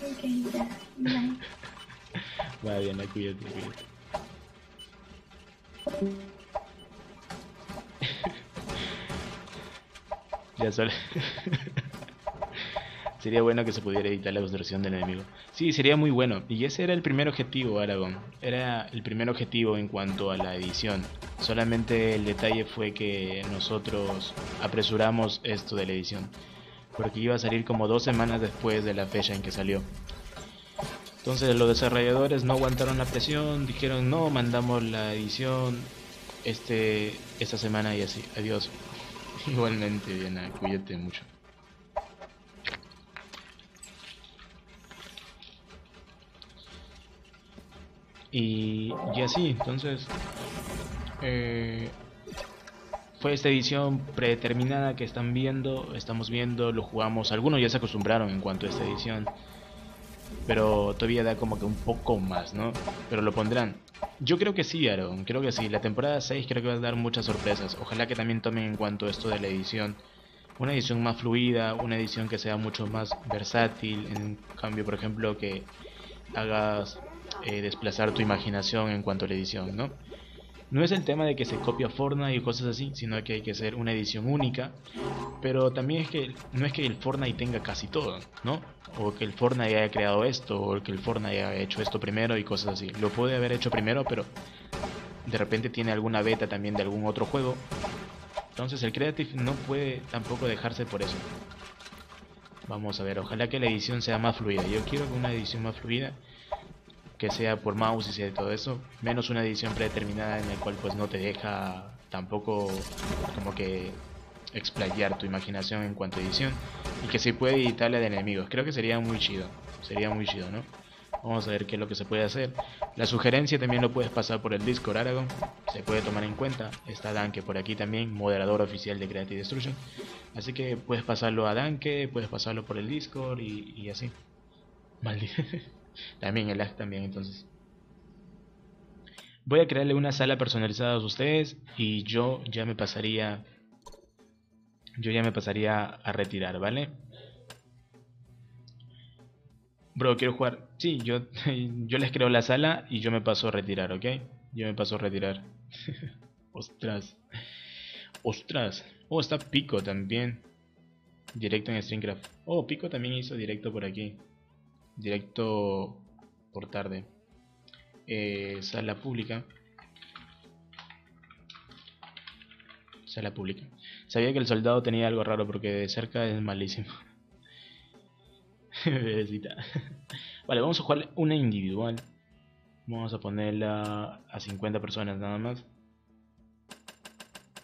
Ok, ya. Bye. Va bien, cuídate, cuídate. Sería bueno que se pudiera editar la observación del enemigo. Sí, sería muy bueno. Y ese era el primer objetivo, Aragón. Era el primer objetivo en cuanto a la edición. Solamente el detalle fue que nosotros apresuramos esto de la edición. Porque iba a salir como dos semanas después de la fecha en que salió. Entonces los desarrolladores no aguantaron la presión, dijeron no, mandamos la edición este esta semana y así. Adiós. Igualmente, Diana, cuídate mucho. Y, y así, entonces... eh, fue esta edición predeterminada que están viendo, estamos viendo, lo jugamos, algunos ya se acostumbraron en cuanto a esta edición, pero todavía da como que un poco más, ¿no? Pero lo pondrán. Yo creo que sí, Aaron, creo que sí. La temporada 6 creo que va a dar muchas sorpresas. Ojalá que también tomen en cuanto esto de la edición. Una edición más fluida, una edición que sea mucho más versátil. En cambio, por ejemplo, que hagas eh, desplazar tu imaginación en cuanto a la edición, ¿no? No es el tema de que se copia Fortnite y cosas así, sino que hay que hacer una edición única. Pero también es que no es que el Fortnite tenga casi todo, ¿no? O que el Fortnite haya creado esto, o que el Fortnite haya hecho esto primero y cosas así. Lo puede haber hecho primero, pero de repente tiene alguna beta también de algún otro juego. Entonces el Creative no puede tampoco dejarse por eso. Vamos a ver, ojalá que la edición sea más fluida. Yo quiero una edición más fluida que sea por mouse y todo eso, menos una edición predeterminada en la cual pues no te deja tampoco como que explayar tu imaginación en cuanto a edición y que se puede editarle de enemigos. Creo que sería muy chido, sería muy chido, ¿no? Vamos a ver qué es lo que se puede hacer. La sugerencia también lo puedes pasar por el Discord Aragon, se puede tomar en cuenta. Está Danke por aquí también, moderador oficial de Creative Destruction. Así que puedes pasarlo a Danke, puedes pasarlo por el Discord y así. Maldito. También el lag también, entonces. Voy a crearle una sala personalizada a ustedes y yo ya me pasaría yo ya me pasaría a retirar, ¿vale? Bro, quiero jugar. Sí, yo yo les creo la sala y yo me paso a retirar, ¿ok? Yo me paso a retirar. Ostras. Ostras. Oh, está Pico también. Directo en Streamcraft. Oh, Pico también hizo directo por aquí directo por tarde. Eh, sala pública. Sala pública. Sabía que el soldado tenía algo raro porque de cerca es malísimo. Bebecita. vale, vamos a jugar una individual. Vamos a ponerla a 50 personas nada más.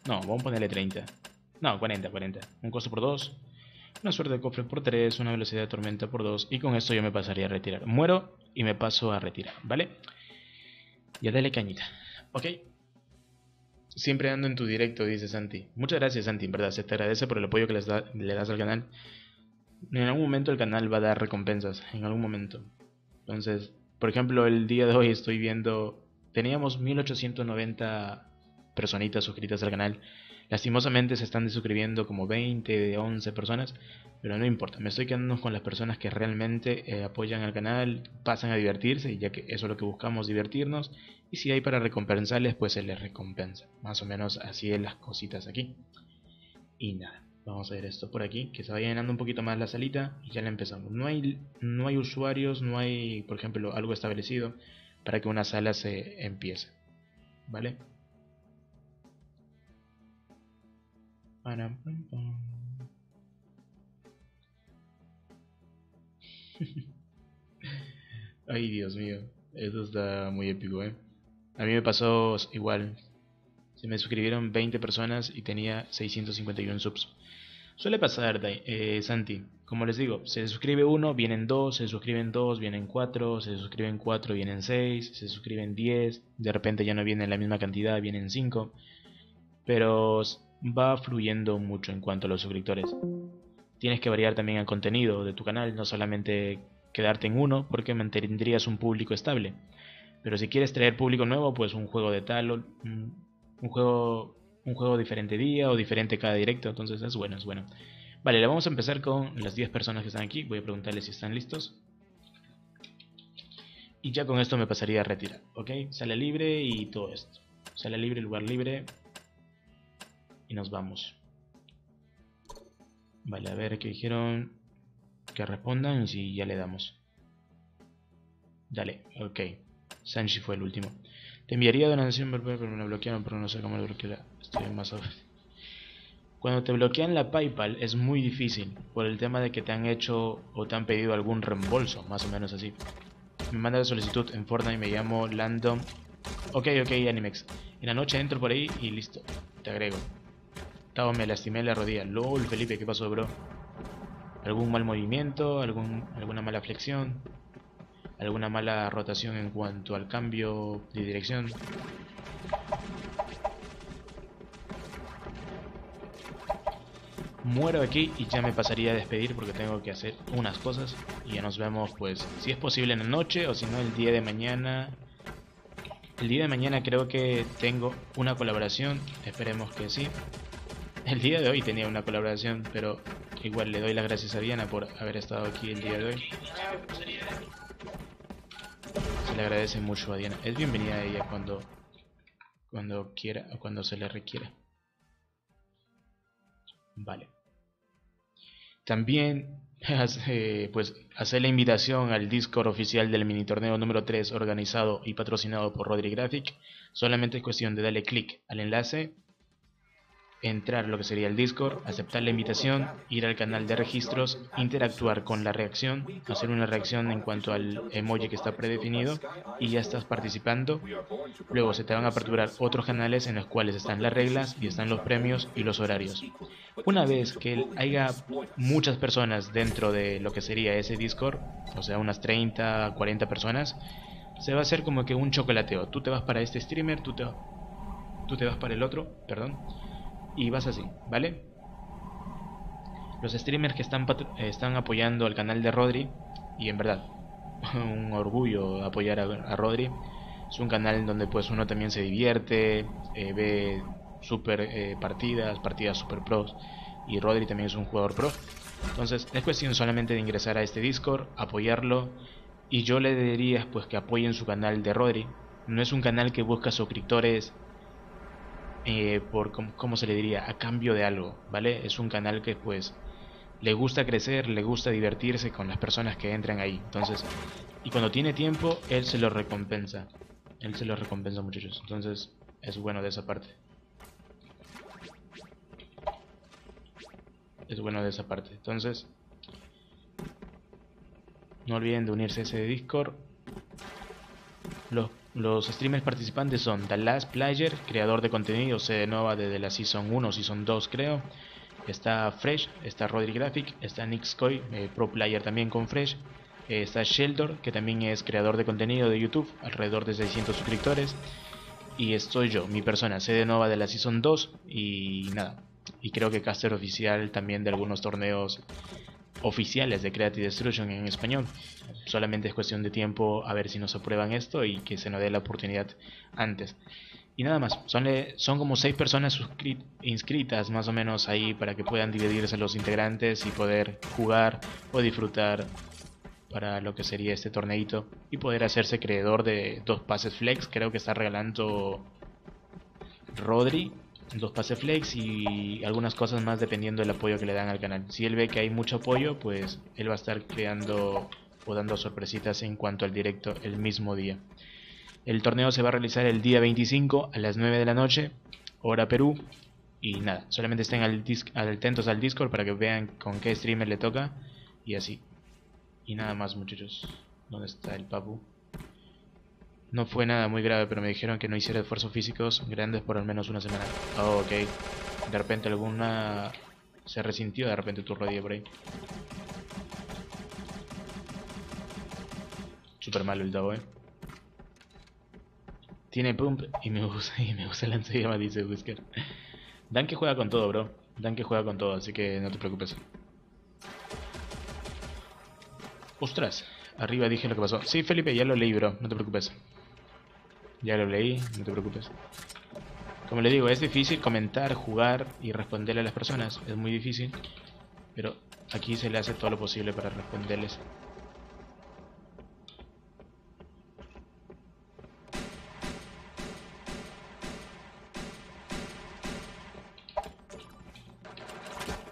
No, vamos a ponerle 30. No, 40, 40. Un costo por 2 una suerte de cofre por 3, una velocidad de tormenta por 2 y con esto yo me pasaría a retirar. Muero y me paso a retirar, ¿vale? Ya dale cañita. Ok. Siempre ando en tu directo, dice Santi. Muchas gracias, Santi, en verdad. Se te agradece por el apoyo que le das al canal. En algún momento el canal va a dar recompensas. En algún momento. Entonces, por ejemplo, el día de hoy estoy viendo... Teníamos 1890 personitas suscritas al canal. Lastimosamente se están desuscribiendo como 20, 11 personas, pero no importa, me estoy quedando con las personas que realmente eh, apoyan al canal, pasan a divertirse, ya que eso es lo que buscamos, divertirnos, y si hay para recompensarles, pues se les recompensa. Más o menos así es las cositas aquí. Y nada, vamos a ver esto por aquí, que se vaya llenando un poquito más la salita y ya la empezamos. No hay, no hay usuarios, no hay, por ejemplo, algo establecido para que una sala se empiece. ¿Vale? Ay, Dios mío. Eso está muy épico, ¿eh? A mí me pasó igual. Se me suscribieron 20 personas y tenía 651 subs. Suele pasar, eh, Santi. Como les digo, se suscribe uno, vienen dos, se suscriben dos, vienen cuatro, se suscriben cuatro, vienen seis, se suscriben 10, de repente ya no vienen la misma cantidad, vienen 5. Pero va fluyendo mucho en cuanto a los suscriptores. Tienes que variar también el contenido de tu canal, no solamente quedarte en uno, porque mantendrías un público estable. Pero si quieres traer público nuevo, pues un juego de tal, un, un juego un juego diferente día o diferente cada directo, entonces es bueno, es bueno. Vale, le vamos a empezar con las 10 personas que están aquí, voy a preguntarles si están listos. Y ya con esto me pasaría a retirar, ¿ok? Sale libre y todo esto. Sale libre, lugar libre, y nos vamos. Vale, a ver qué dijeron. Que respondan y si ya le damos. Dale, ok. Sanchi fue el último. Te enviaría donación pero me bloquearon, pero no sé cómo lo bloquear. Estoy más Cuando te bloquean la PayPal es muy difícil por el tema de que te han hecho o te han pedido algún reembolso, más o menos así. Me manda la solicitud en Fortnite, me llamo Landon. Ok, ok, Animex. En la noche entro por ahí y listo, te agrego. Estaba, me lastimé la rodilla. LOL, Felipe, ¿qué pasó, bro? ¿Algún mal movimiento? Algún, ¿Alguna mala flexión? alguna mala rotación en cuanto al cambio de dirección. Muero aquí y ya me pasaría a despedir porque tengo que hacer unas cosas y ya nos vemos pues si es posible en la noche o si no el día de mañana. El día de mañana creo que tengo una colaboración, esperemos que sí. El día de hoy tenía una colaboración, pero igual le doy las gracias a Diana por haber estado aquí el día de hoy. Se le agradece mucho a Diana. Es bienvenida a ella cuando, cuando quiera o cuando se le requiera. Vale. También pues hacer la invitación al Discord oficial del mini torneo número 3 organizado y patrocinado por Rodri Graphic. Solamente es cuestión de darle clic al enlace entrar lo que sería el Discord, aceptar la invitación, ir al canal de registros, interactuar con la reacción, hacer una reacción en cuanto al emoji que está predefinido y ya estás participando. Luego se te van a aperturar otros canales en los cuales están las reglas y están los premios y los horarios. Una vez que haya muchas personas dentro de lo que sería ese Discord, o sea, unas 30, 40 personas, se va a hacer como que un chocolateo. Tú te vas para este streamer, tú te, tú te vas para el otro, perdón y vas así, ¿vale? Los streamers que están, están apoyando al canal de Rodri, y en verdad, un orgullo apoyar a, Rodri, es un canal donde pues uno también se divierte, eh, ve super eh, partidas, partidas super pros, y Rodri también es un jugador pro. Entonces es cuestión solamente de ingresar a este Discord, apoyarlo, y yo le diría pues que apoyen su canal de Rodri. No es un canal que busca suscriptores eh, por, ¿cómo se le diría? A cambio de algo, ¿vale? Es un canal que pues le gusta crecer, le gusta divertirse con las personas que entran ahí. Entonces, y cuando tiene tiempo, él se lo recompensa. Él se lo recompensa, muchachos. Entonces, es bueno de esa parte. Es bueno de esa parte. Entonces, no olviden de unirse a ese Discord. Los los streamers participantes son Dallas Player, creador de contenido, sede nueva desde la Season 1 Season 2 creo. Está Fresh, está Rodri Graphic, está Nixcoy, eh, pro player también con Fresh. Eh, está Sheldor, que también es creador de contenido de YouTube, alrededor de 600 suscriptores. Y estoy yo, mi persona, sede nueva de la Season 2 y nada. Y creo que caster oficial también de algunos torneos oficiales de Creative Destruction en español. Solamente es cuestión de tiempo a ver si nos aprueban esto y que se nos dé la oportunidad antes. Y nada más, son, son como 6 personas inscritas más o menos ahí para que puedan dividirse los integrantes y poder jugar o disfrutar para lo que sería este torneito y poder hacerse creador de dos pases flex. Creo que está regalando Rodri dos pase flex y algunas cosas más dependiendo del apoyo que le dan al canal. Si él ve que hay mucho apoyo, pues él va a estar creando o dando sorpresitas en cuanto al directo el mismo día. El torneo se va a realizar el día 25 a las 9 de la noche, hora Perú. Y nada, solamente estén al atentos al Discord para que vean con qué streamer le toca y así. Y nada más muchachos. ¿Dónde está el papu? No fue nada muy grave, pero me dijeron que no hiciera esfuerzos físicos grandes por al menos una semana. Oh, ok. De repente alguna... Se resintió de repente tu rodilla por ahí. Super malo el Dao, eh. Tiene pump y me usa, y me usa lanzallamas, dice Whisker. Dan que juega con todo, bro. Dan que juega con todo, así que no te preocupes. Ostras, arriba dije lo que pasó. Sí, Felipe, ya lo leí, bro. No te preocupes. Ya lo leí, no te preocupes. Como le digo, es difícil comentar, jugar y responderle a las personas. Es muy difícil. Pero aquí se le hace todo lo posible para responderles.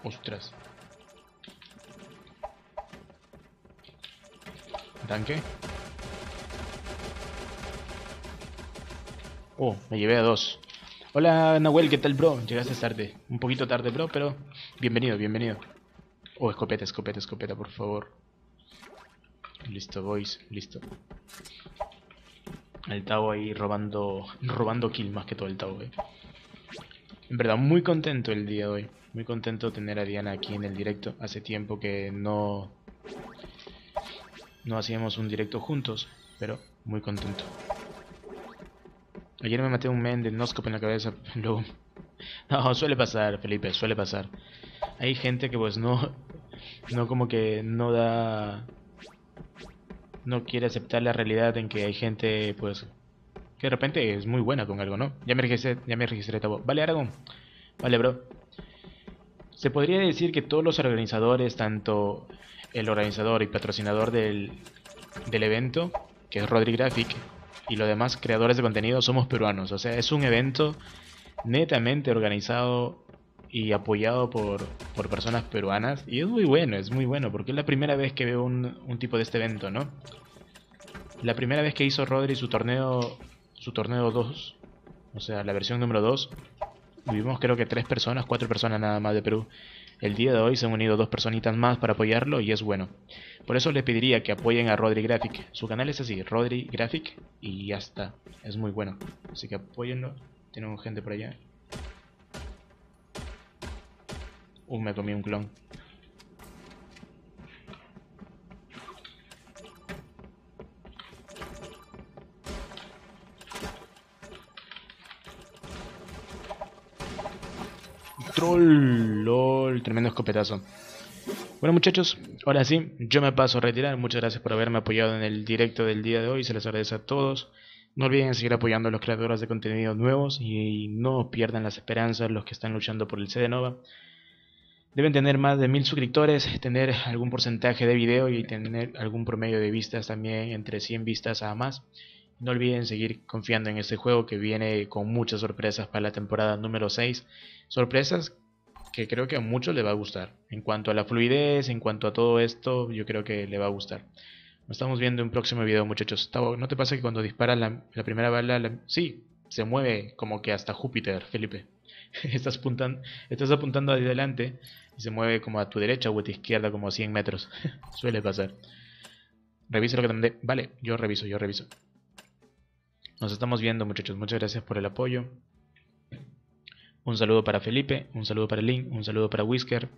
Ostras. ¿Tanque? Oh, me llevé a dos. Hola Nahuel, ¿qué tal bro? Llegaste tarde. Un poquito tarde bro, pero bienvenido, bienvenido. Oh, escopeta, escopeta, escopeta, por favor. Listo, boys, listo. El Tao ahí robando robando kill más que todo el Tao, eh. En verdad, muy contento el día de hoy. Muy contento de tener a Diana aquí en el directo. Hace tiempo que no no hacíamos un directo juntos, pero muy contento. Ayer me maté un men de noscope en la cabeza, luego... No, suele pasar, Felipe, suele pasar. Hay gente que pues no... No como que no da... No quiere aceptar la realidad en que hay gente pues... Que de repente es muy buena con algo, ¿no? Ya me registré, ya me registré, Tabo. Vale, Aragón. Vale, bro. Se podría decir que todos los organizadores, tanto el organizador y patrocinador del, del evento, que es Rodri Graphic, y los demás creadores de contenido somos peruanos. O sea, es un evento netamente organizado y apoyado por, por personas peruanas. Y es muy bueno, es muy bueno, porque es la primera vez que veo un, un tipo de este evento, ¿no? La primera vez que hizo Rodri su torneo, su torneo 2, o sea, la versión número 2, vivimos creo que tres personas, cuatro personas nada más de Perú. El día de hoy se han unido dos personitas más para apoyarlo y es bueno. Por eso le pediría que apoyen a Rodri Graphic. Su canal es así, Rodri Graphic, y ya está. Es muy bueno. Así que apóyenlo. Tienen gente por allá. Uh, me comí un clon. Troll, lol, tremendo escopetazo. Bueno muchachos, ahora sí, yo me paso a retirar. Muchas gracias por haberme apoyado en el directo del día de hoy. Se les agradece a todos. No olviden seguir apoyando a los creadores de contenidos nuevos y no pierdan las esperanzas los que están luchando por el CD Nova. Deben tener más de mil suscriptores, tener algún porcentaje de video y tener algún promedio de vistas también entre 100 vistas a más. No olviden seguir confiando en este juego que viene con muchas sorpresas para la temporada número 6. Sorpresas que creo que a muchos le va a gustar. En cuanto a la fluidez, en cuanto a todo esto, yo creo que le va a gustar. Nos estamos viendo en un próximo video, muchachos. ¿No te pasa que cuando disparas la, primera bala, sí, se mueve como que hasta Júpiter, Felipe? estás, apuntando, estás apuntando hacia adelante y se mueve como a tu derecha o a tu izquierda como a 100 metros. Suele pasar. Revisa lo que te mandé. Vale, yo reviso, yo reviso. Nos estamos viendo, muchachos. Muchas gracias por el apoyo. Un saludo para Felipe, un saludo para Link, un saludo para Whisker.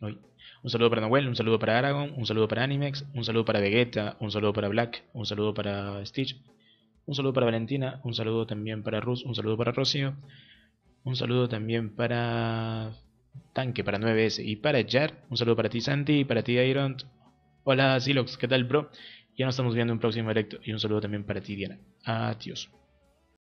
Un saludo para Noel, un saludo para Aragon, un saludo para Animex, un saludo para Vegeta, un saludo para Black, un saludo para Stitch, un saludo para Valentina, un saludo también para Rus, un saludo para Rocío, un saludo también para Tanque, para 9S y para Jar, un saludo para ti Santi para ti Iron. Hola Silox, ¿qué tal bro? Ya nos estamos viendo en un próximo directo y un saludo también para ti Diana. Adiós.